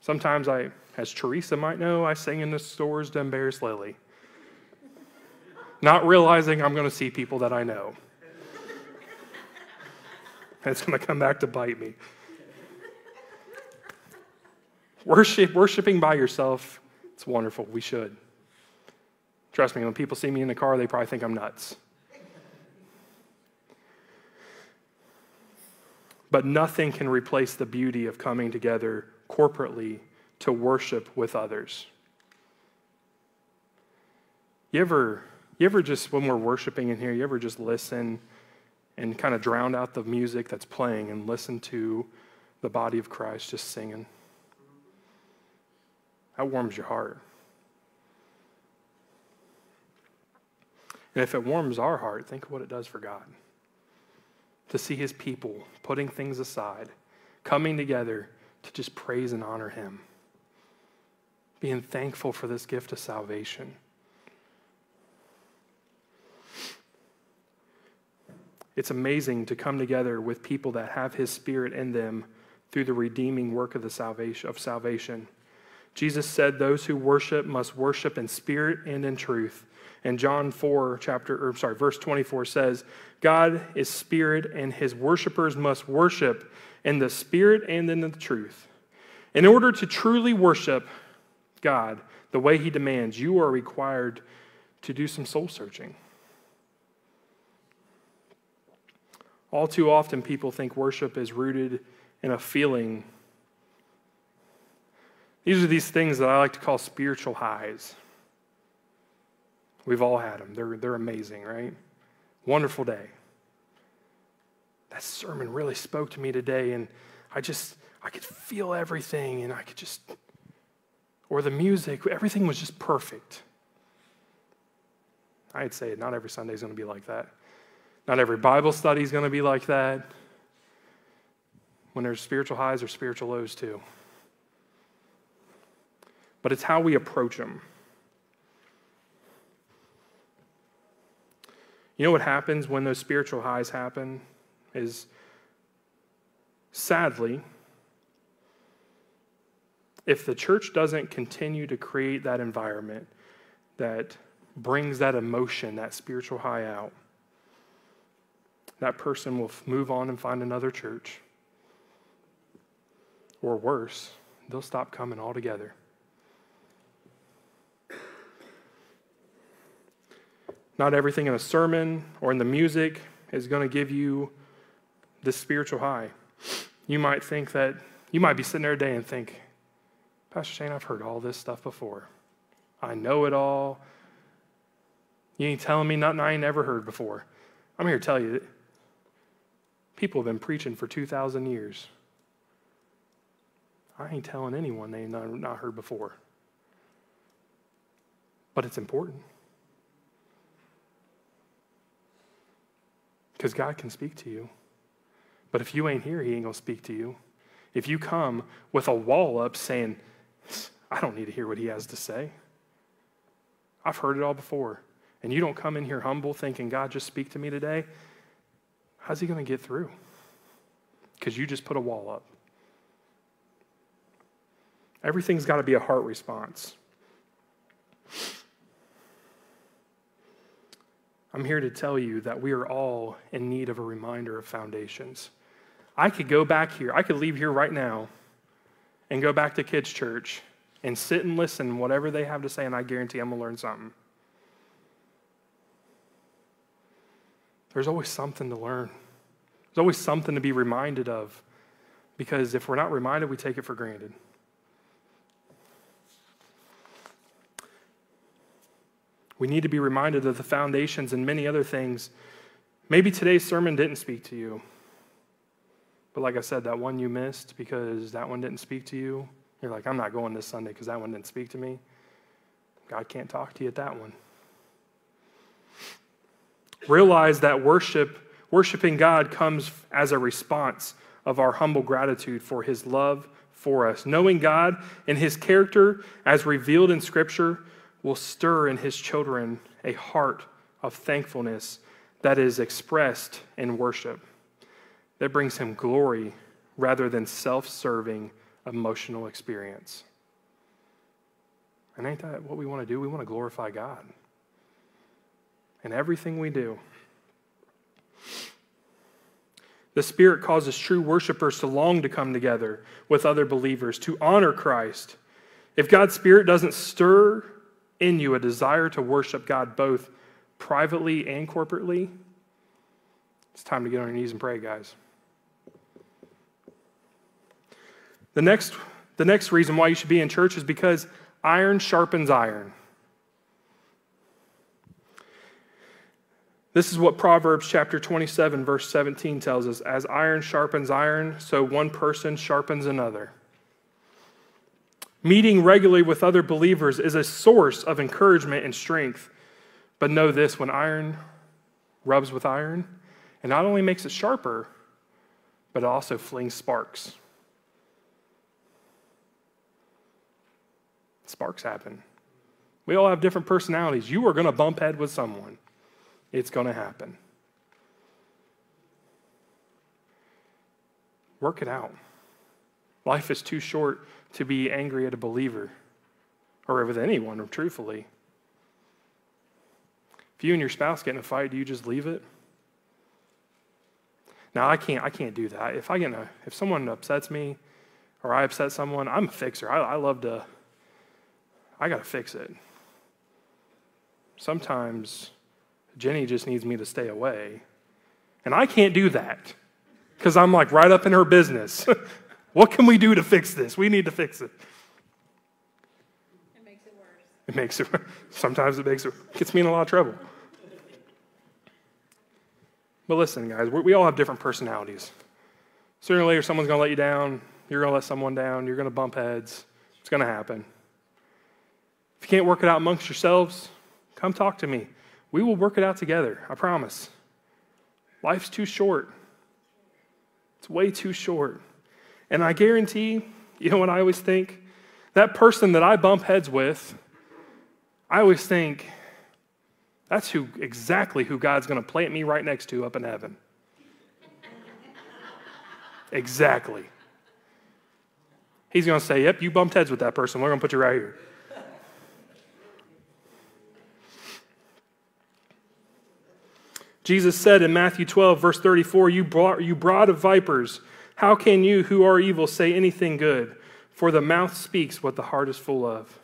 Sometimes I, as Teresa might know, I sing in the stores to embarrass Lily not realizing I'm going to see people that I know. It's going to come back to bite me. Worship, worshiping by yourself, it's wonderful. We should. Trust me, when people see me in the car, they probably think I'm nuts. But nothing can replace the beauty of coming together corporately to worship with others. You ever you ever just, when we're worshiping in here, you ever just listen and kind of drown out the music that's playing and listen to the body of Christ just singing? That warms your heart. And if it warms our heart, think of what it does for God. To see his people putting things aside, coming together to just praise and honor him, being thankful for this gift of salvation. It's amazing to come together with people that have his spirit in them through the redeeming work of the salvation of salvation. Jesus said those who worship must worship in spirit and in truth. And John 4, chapter, or sorry, verse 24 says, God is spirit, and his worshipers must worship in the spirit and in the truth. In order to truly worship God the way he demands, you are required to do some soul searching. All too often, people think worship is rooted in a feeling. These are these things that I like to call spiritual highs. We've all had them. They're, they're amazing, right? Wonderful day. That sermon really spoke to me today, and I just, I could feel everything, and I could just, or the music, everything was just perfect. I'd say not every Sunday is going to be like that. Not every Bible study is going to be like that. When there's spiritual highs or spiritual lows, too. But it's how we approach them. You know what happens when those spiritual highs happen? Is sadly, if the church doesn't continue to create that environment that brings that emotion, that spiritual high out, that person will move on and find another church. Or worse, they'll stop coming altogether. Not everything in a sermon or in the music is going to give you this spiritual high. You might think that, you might be sitting there today and think, Pastor Shane, I've heard all this stuff before. I know it all. You ain't telling me nothing I ain't never heard before. I'm here to tell you People have been preaching for 2,000 years. I ain't telling anyone they not, not heard before. But it's important. Because God can speak to you. But if you ain't here, He ain't going to speak to you. If you come with a wall up saying, I don't need to hear what He has to say, I've heard it all before. And you don't come in here humble thinking, God, just speak to me today, How's he going to get through? Because you just put a wall up. Everything's got to be a heart response. I'm here to tell you that we are all in need of a reminder of foundations. I could go back here, I could leave here right now and go back to kids' church and sit and listen whatever they have to say, and I guarantee I'm going to learn something. There's always something to learn. There's always something to be reminded of. Because if we're not reminded, we take it for granted. We need to be reminded of the foundations and many other things. Maybe today's sermon didn't speak to you. But like I said, that one you missed because that one didn't speak to you, you're like, I'm not going this Sunday because that one didn't speak to me. God can't talk to you at that one. Realize that worship, worshiping God comes as a response of our humble gratitude for his love for us. Knowing God and his character as revealed in Scripture will stir in his children a heart of thankfulness that is expressed in worship, that brings him glory rather than self serving emotional experience. And ain't that what we want to do? We want to glorify God in everything we do. The Spirit causes true worshipers to long to come together with other believers, to honor Christ. If God's Spirit doesn't stir in you a desire to worship God both privately and corporately, it's time to get on your knees and pray, guys. The next, the next reason why you should be in church is because iron sharpens iron. This is what Proverbs chapter 27, verse 17 tells us As iron sharpens iron, so one person sharpens another. Meeting regularly with other believers is a source of encouragement and strength. But know this when iron rubs with iron, it not only makes it sharper, but it also flings sparks. Sparks happen. We all have different personalities. You are going to bump head with someone. It's going to happen. Work it out. Life is too short to be angry at a believer or with anyone, truthfully. If you and your spouse get in a fight, do you just leave it? Now I can't I can't do that. If I get a, if someone upsets me or I upset someone, I'm a fixer. I, I love to I gotta fix it. Sometimes Jenny just needs me to stay away. And I can't do that because I'm like right up in her business. [LAUGHS] what can we do to fix this? We need to fix it. It makes it worse. It makes it, sometimes it makes it, gets me in a lot of trouble. But listen, guys, we all have different personalities. Sooner or later, someone's going to let you down. You're going to let someone down. You're going to bump heads. It's going to happen. If you can't work it out amongst yourselves, come talk to me. We will work it out together. I promise. Life's too short. It's way too short. And I guarantee, you know what I always think? That person that I bump heads with, I always think, that's who exactly who God's going to plant me right next to up in heaven. [LAUGHS] exactly. He's going to say, Yep, you bumped heads with that person. We're going to put you right here. Jesus said in Matthew 12, verse 34, you, brought, you brood of vipers, how can you who are evil say anything good? For the mouth speaks what the heart is full of.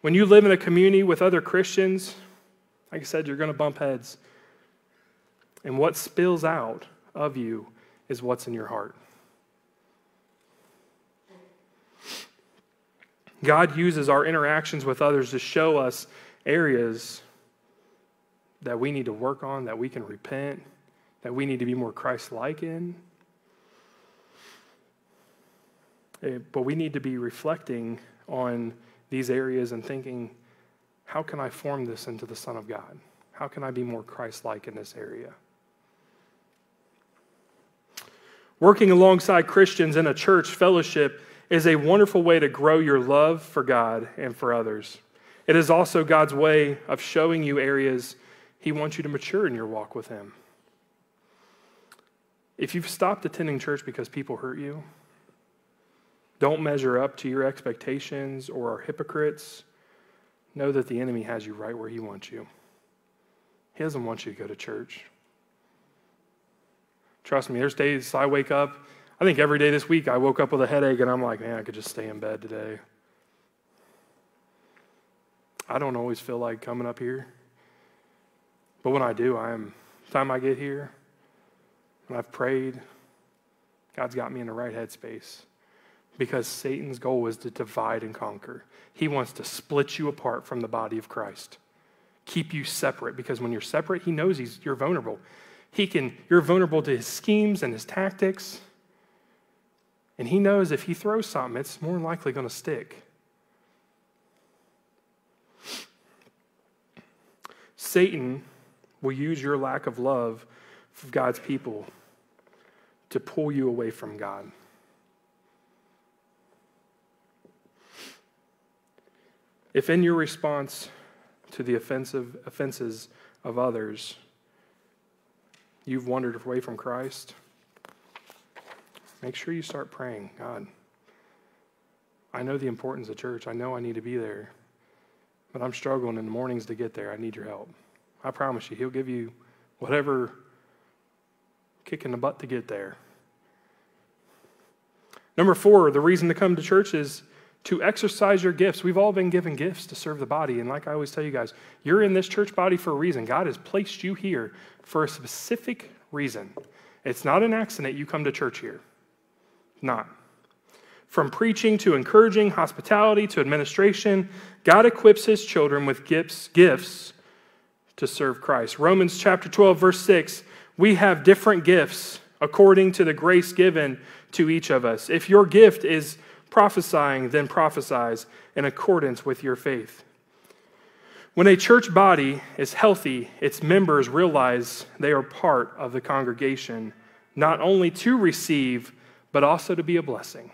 When you live in a community with other Christians, like I said, you're going to bump heads. And what spills out of you is what's in your heart. God uses our interactions with others to show us areas that we need to work on, that we can repent, that we need to be more Christ like in. Eh, but we need to be reflecting on these areas and thinking, how can I form this into the Son of God? How can I be more Christ like in this area? Working alongside Christians in a church fellowship is a wonderful way to grow your love for God and for others. It is also God's way of showing you areas He wants you to mature in your walk with Him. If you've stopped attending church because people hurt you, don't measure up to your expectations, or are hypocrites, know that the enemy has you right where he wants you. He doesn't want you to go to church. Trust me, there's days I wake up. I think every day this week I woke up with a headache and I'm like, man, I could just stay in bed today. I don't always feel like coming up here. But when I do, I am time I get here, and I've prayed, God's got me in the right headspace. Because Satan's goal is to divide and conquer. He wants to split you apart from the body of Christ, keep you separate. Because when you're separate, he knows he's, you're vulnerable. He can, you're vulnerable to his schemes and his tactics. And he knows if he throws something, it's more than likely going to stick. Satan will use your lack of love for God's people to pull you away from God. If in your response to the offensive offenses of others, you've wandered away from Christ, make sure you start praying. God, I know the importance of church. I know I need to be there, but I'm struggling in the mornings to get there. I need your help. I promise you, He'll give you whatever kick in the butt to get there. Number four, the reason to come to church is to exercise your gifts. We've all been given gifts to serve the body. And like I always tell you guys, you're in this church body for a reason. God has placed you here for a specific reason. It's not an accident you come to church here. Not. From preaching to encouraging, hospitality to administration, God equips his children with gifts, gifts to serve Christ. Romans chapter 12, verse 6 we have different gifts according to the grace given to each of us. If your gift is prophesying, then prophesies in accordance with your faith. When a church body is healthy, its members realize they are part of the congregation, not only to receive, but also to be a blessing.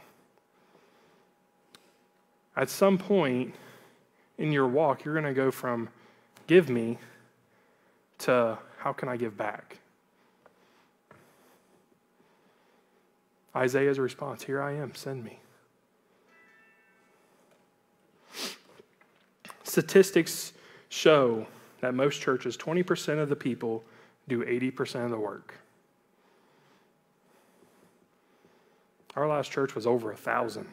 At some point in your walk, you're going to go from give me to how can I give back? Isaiah's response Here I am, send me. Statistics show that most churches, 20% of the people do 80% of the work. Our last church was over a thousand.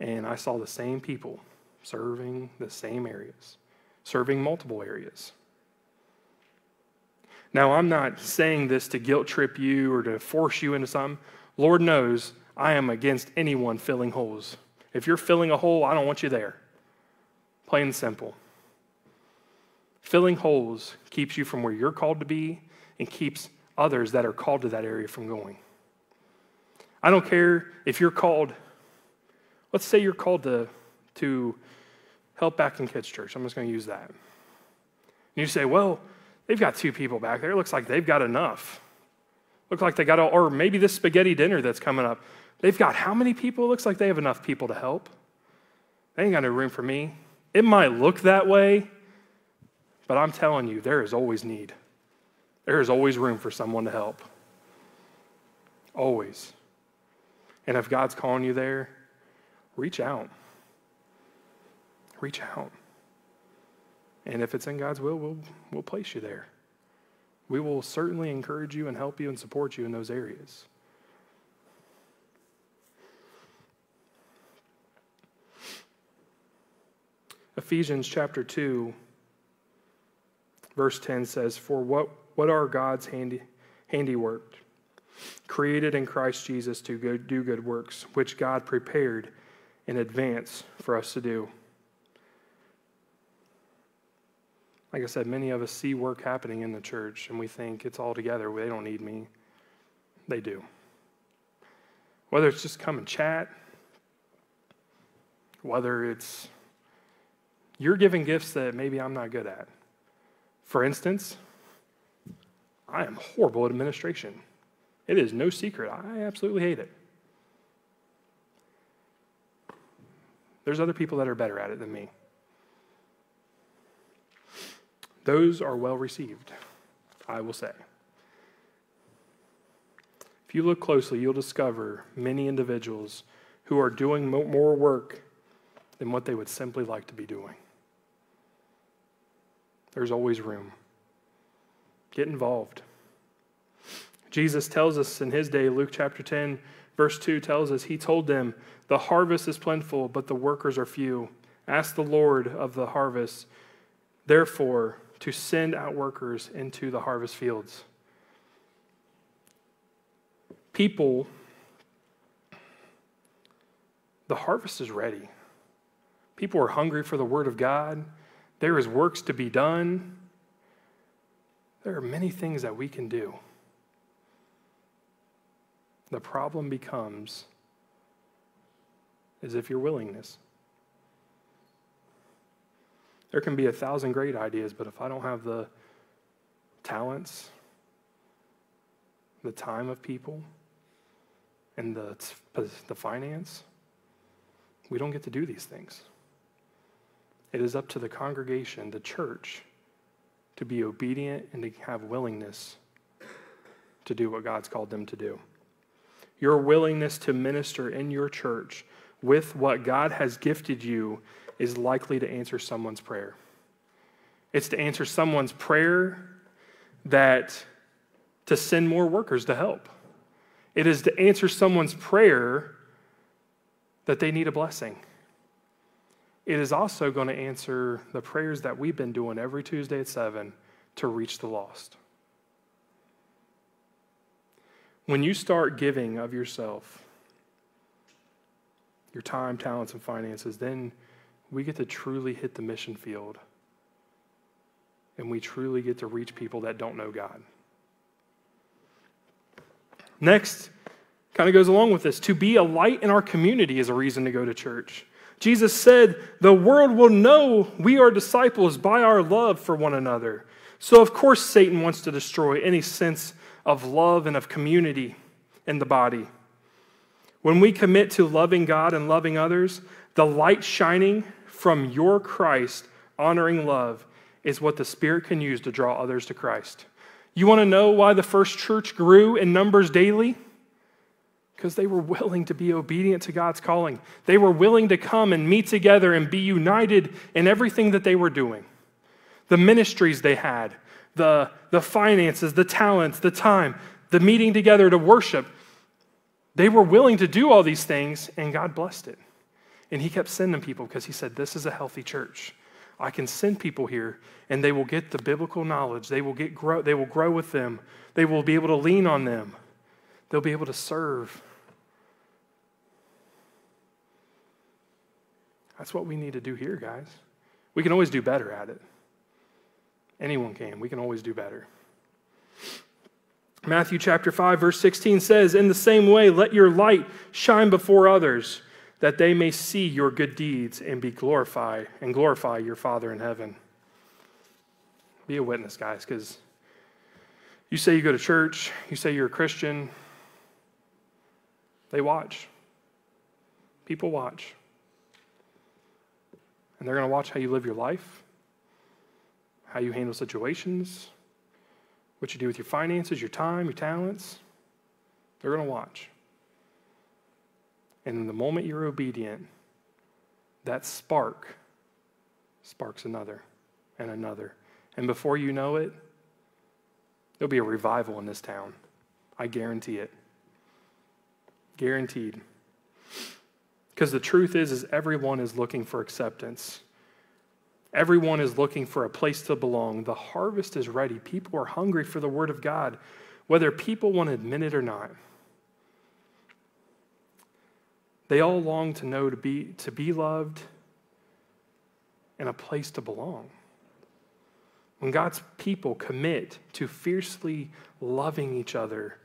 And I saw the same people serving the same areas, serving multiple areas. Now, I'm not saying this to guilt trip you or to force you into something. Lord knows I am against anyone filling holes. If you're filling a hole, I don't want you there. Plain and simple. Filling holes keeps you from where you're called to be and keeps others that are called to that area from going. I don't care if you're called, let's say you're called to, to help back in kids' church. I'm just going to use that. And you say, well, they've got two people back there. It looks like they've got enough. Looks like they got, or maybe this spaghetti dinner that's coming up. They've got how many people? It looks like they have enough people to help. They ain't got no room for me. It might look that way, but I'm telling you, there is always need. There is always room for someone to help. Always. And if God's calling you there, reach out. Reach out. And if it's in God's will, we'll, we'll place you there. We will certainly encourage you and help you and support you in those areas. Ephesians chapter 2, verse 10 says, For what, what are God's handy, handiwork? created in Christ Jesus to go do good works, which God prepared in advance for us to do. Like I said, many of us see work happening in the church and we think it's all together. They don't need me. They do. Whether it's just come and chat, whether it's you're giving gifts that maybe I'm not good at. For instance, I am horrible at administration. It is no secret. I absolutely hate it. There's other people that are better at it than me. Those are well received, I will say. If you look closely, you'll discover many individuals who are doing more work than what they would simply like to be doing. There's always room. Get involved. Jesus tells us in his day, Luke chapter 10, verse 2 tells us, He told them, The harvest is plentiful, but the workers are few. Ask the Lord of the harvest, therefore, to send out workers into the harvest fields. People, the harvest is ready. People are hungry for the Word of God. There is works to be done. There are many things that we can do. The problem becomes is if your willingness. There can be a thousand great ideas, but if I don't have the talents, the time of people, and the, the finance, we don't get to do these things. It is up to the congregation, the church, to be obedient and to have willingness to do what God's called them to do your willingness to minister in your church with what God has gifted you is likely to answer someone's prayer. It's to answer someone's prayer that to send more workers to help. It is to answer someone's prayer that they need a blessing. It is also going to answer the prayers that we've been doing every Tuesday at 7 to reach the lost. When you start giving of yourself, your time, talents, and finances, then we get to truly hit the mission field. And we truly get to reach people that don't know God. Next, kind of goes along with this to be a light in our community is a reason to go to church. Jesus said, The world will know we are disciples by our love for one another. So, of course, Satan wants to destroy any sense of love and of community in the body. When we commit to loving God and loving others, the light shining from your Christ honoring love is what the Spirit can use to draw others to Christ. You want to know why the first church grew in numbers daily? Because they were willing to be obedient to God's calling. They were willing to come and meet together and be united in everything that they were doing. The ministries they had, the, the finances, the talents, the time, the meeting together to worship. They were willing to do all these things, and God blessed it. And He kept sending people because He said, This is a healthy church. I can send people here, and they will get the biblical knowledge. They will, get grow, they will grow with them. They will be able to lean on them. They'll be able to serve. That's what we need to do here, guys. We can always do better at it. Anyone can. We can always do better. Matthew chapter 5 verse 16 says, "In the same way let your light shine before others, that they may see your good deeds and be glorified and glorify your Father in heaven." Be a witness, guys, cuz you say you go to church, you say you're a Christian, they watch. People watch. And they're going to watch how you live your life, how you handle situations, what you do with your finances, your time, your talents. They're going to watch. And the moment you're obedient, that spark sparks another and another. And before you know it, there'll be a revival in this town. I guarantee it. Guaranteed. Because the truth is, is everyone is looking for acceptance. Everyone is looking for a place to belong. The harvest is ready. People are hungry for the word of God, whether people want to admit it or not. They all long to know to be, to be loved and a place to belong. When God's people commit to fiercely loving each other,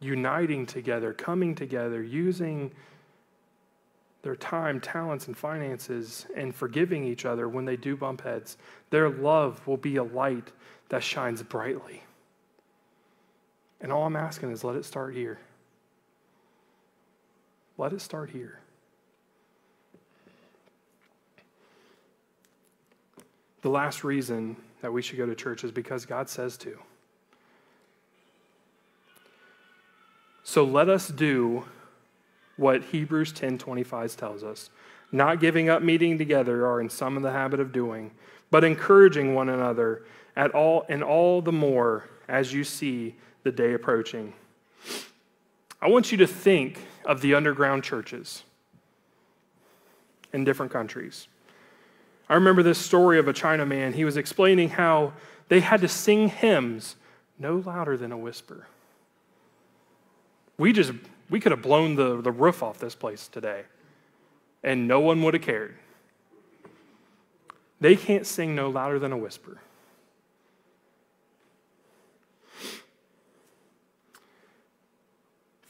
uniting together, coming together, using their time, talents, and finances, and forgiving each other when they do bump heads. Their love will be a light that shines brightly. And all I'm asking is let it start here. Let it start here. The last reason that we should go to church is because God says to. So let us do what Hebrews 10:25 tells us. Not giving up meeting together are in some of the habit of doing, but encouraging one another at all and all the more as you see the day approaching. I want you to think of the underground churches in different countries. I remember this story of a Chinaman. He was explaining how they had to sing hymns no louder than a whisper. We just we could have blown the, the roof off this place today, and no one would have cared. They can't sing no louder than a whisper.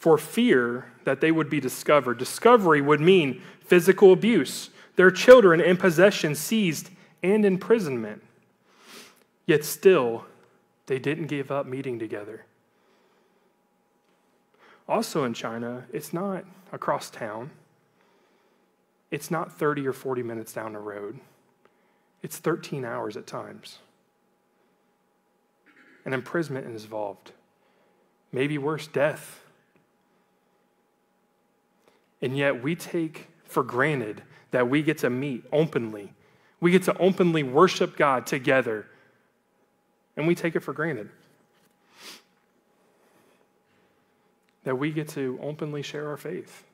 For fear that they would be discovered. Discovery would mean physical abuse, their children and possessions seized, and imprisonment. Yet still, they didn't give up meeting together. Also in China, it's not across town. It's not 30 or 40 minutes down the road. It's 13 hours at times. And imprisonment is involved. Maybe worse, death. And yet we take for granted that we get to meet openly. We get to openly worship God together. And we take it for granted. that we get to openly share our faith.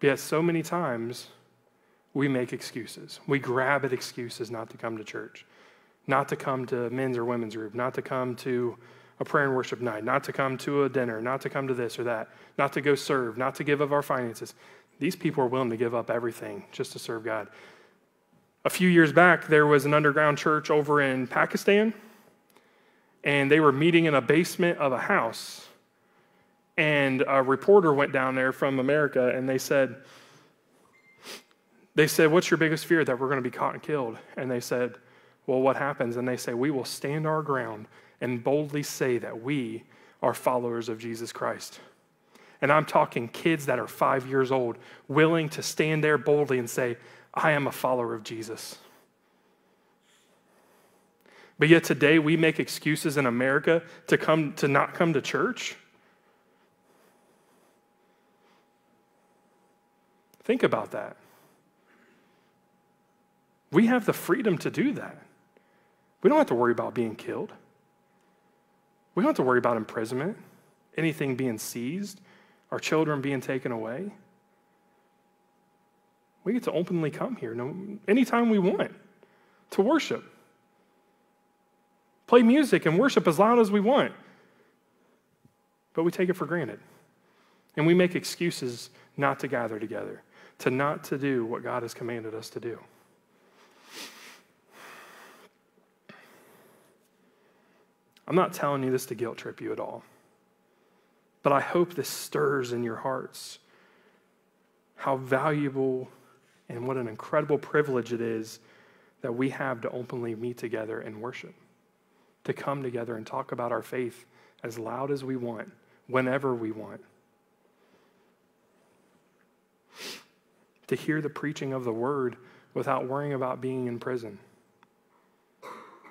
But yet, so many times, we make excuses. We grab at excuses not to come to church, not to come to men's or women's group, not to come to a prayer and worship night, not to come to a dinner, not to come to this or that, not to go serve, not to give of our finances. These people are willing to give up everything just to serve God. A few years back, there was an underground church over in Pakistan and they were meeting in a basement of a house. And a reporter went down there from America and they said, they said, What's your biggest fear? That we're going to be caught and killed. And they said, Well, what happens? And they say, We will stand our ground and boldly say that we are followers of Jesus Christ. And I'm talking kids that are five years old, willing to stand there boldly and say, I am a follower of Jesus. But yet today we make excuses in America to come to not come to church. Think about that. We have the freedom to do that. We don't have to worry about being killed. We don't have to worry about imprisonment, anything being seized, our children being taken away. We get to openly come here anytime we want to worship. Play music and worship as loud as we want. But we take it for granted. And we make excuses not to gather together, to not to do what God has commanded us to do. I'm not telling you this to guilt trip you at all. But I hope this stirs in your hearts how valuable and what an incredible privilege it is that we have to openly meet together and worship, to come together and talk about our faith as loud as we want, whenever we want. To hear the preaching of the word without worrying about being in prison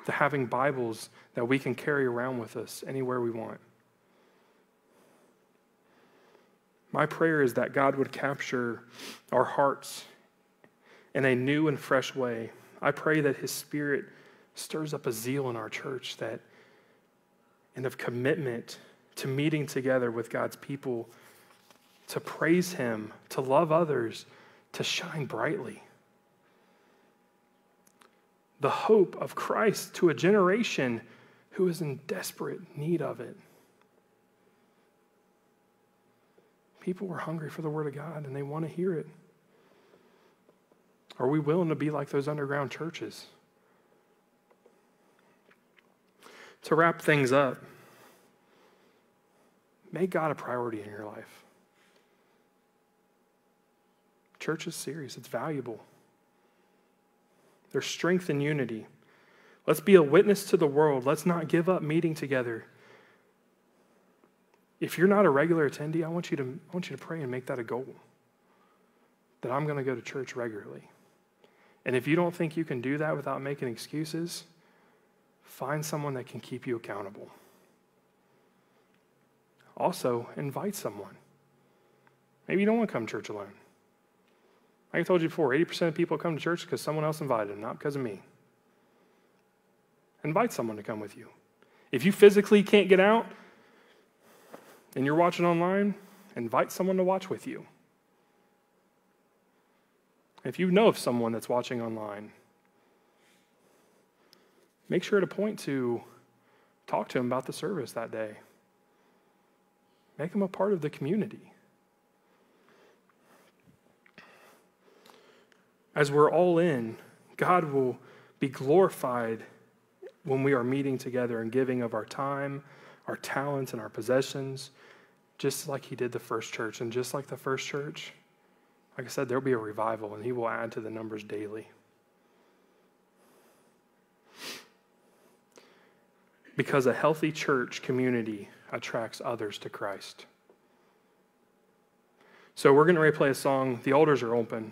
to having Bibles that we can carry around with us anywhere we want. My prayer is that God would capture our hearts in a new and fresh way. I pray that His Spirit stirs up a zeal in our church that and of commitment to meeting together with God's people, to praise Him, to love others, to shine brightly the hope of Christ to a generation who is in desperate need of it. People are hungry for the Word of God and they want to hear it. Are we willing to be like those underground churches? To wrap things up, make God a priority in your life. Church is serious, it's valuable. There's strength in unity. Let's be a witness to the world. Let's not give up meeting together. If you're not a regular attendee, I want you to, I want you to pray and make that a goal that I'm going to go to church regularly. And if you don't think you can do that without making excuses, find someone that can keep you accountable. Also, invite someone. Maybe you don't want to come to church alone. Like I told you before, 80% of people come to church because someone else invited them, not because of me. Invite someone to come with you. If you physically can't get out and you're watching online, invite someone to watch with you. If you know of someone that's watching online, make sure to point to talk to them about the service that day. Make them a part of the community. As we're all in, God will be glorified when we are meeting together and giving of our time, our talents, and our possessions, just like He did the first church. And just like the first church, like I said, there'll be a revival, and He will add to the numbers daily. Because a healthy church community attracts others to Christ. So we're going to replay a song. The altars are open.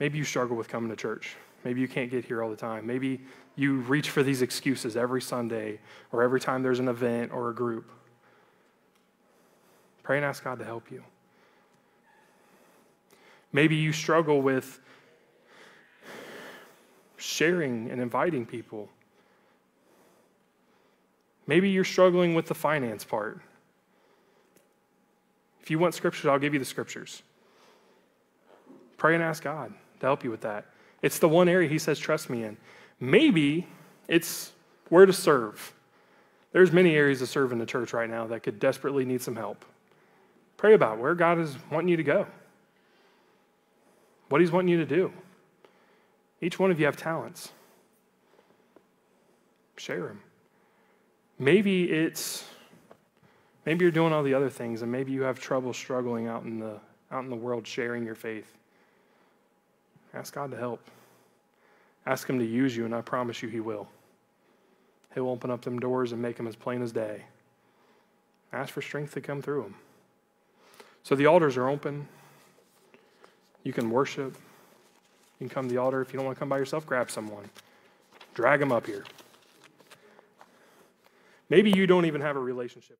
Maybe you struggle with coming to church. Maybe you can't get here all the time. Maybe you reach for these excuses every Sunday or every time there's an event or a group. Pray and ask God to help you. Maybe you struggle with sharing and inviting people. Maybe you're struggling with the finance part. If you want scriptures, I'll give you the scriptures. Pray and ask God to help you with that. It's the one area he says, trust me in. Maybe it's where to serve. There's many areas to serve in the church right now that could desperately need some help. Pray about where God is wanting you to go, what he's wanting you to do. Each one of you have talents. Share them. Maybe it's maybe you're doing all the other things and maybe you have trouble struggling out in the out in the world sharing your faith. Ask God to help. Ask Him to use you, and I promise you He will. He'll open up them doors and make them as plain as day. Ask for strength to come through them. So the altars are open. You can worship. You can come to the altar. If you don't want to come by yourself, grab someone. Drag them up here. Maybe you don't even have a relationship.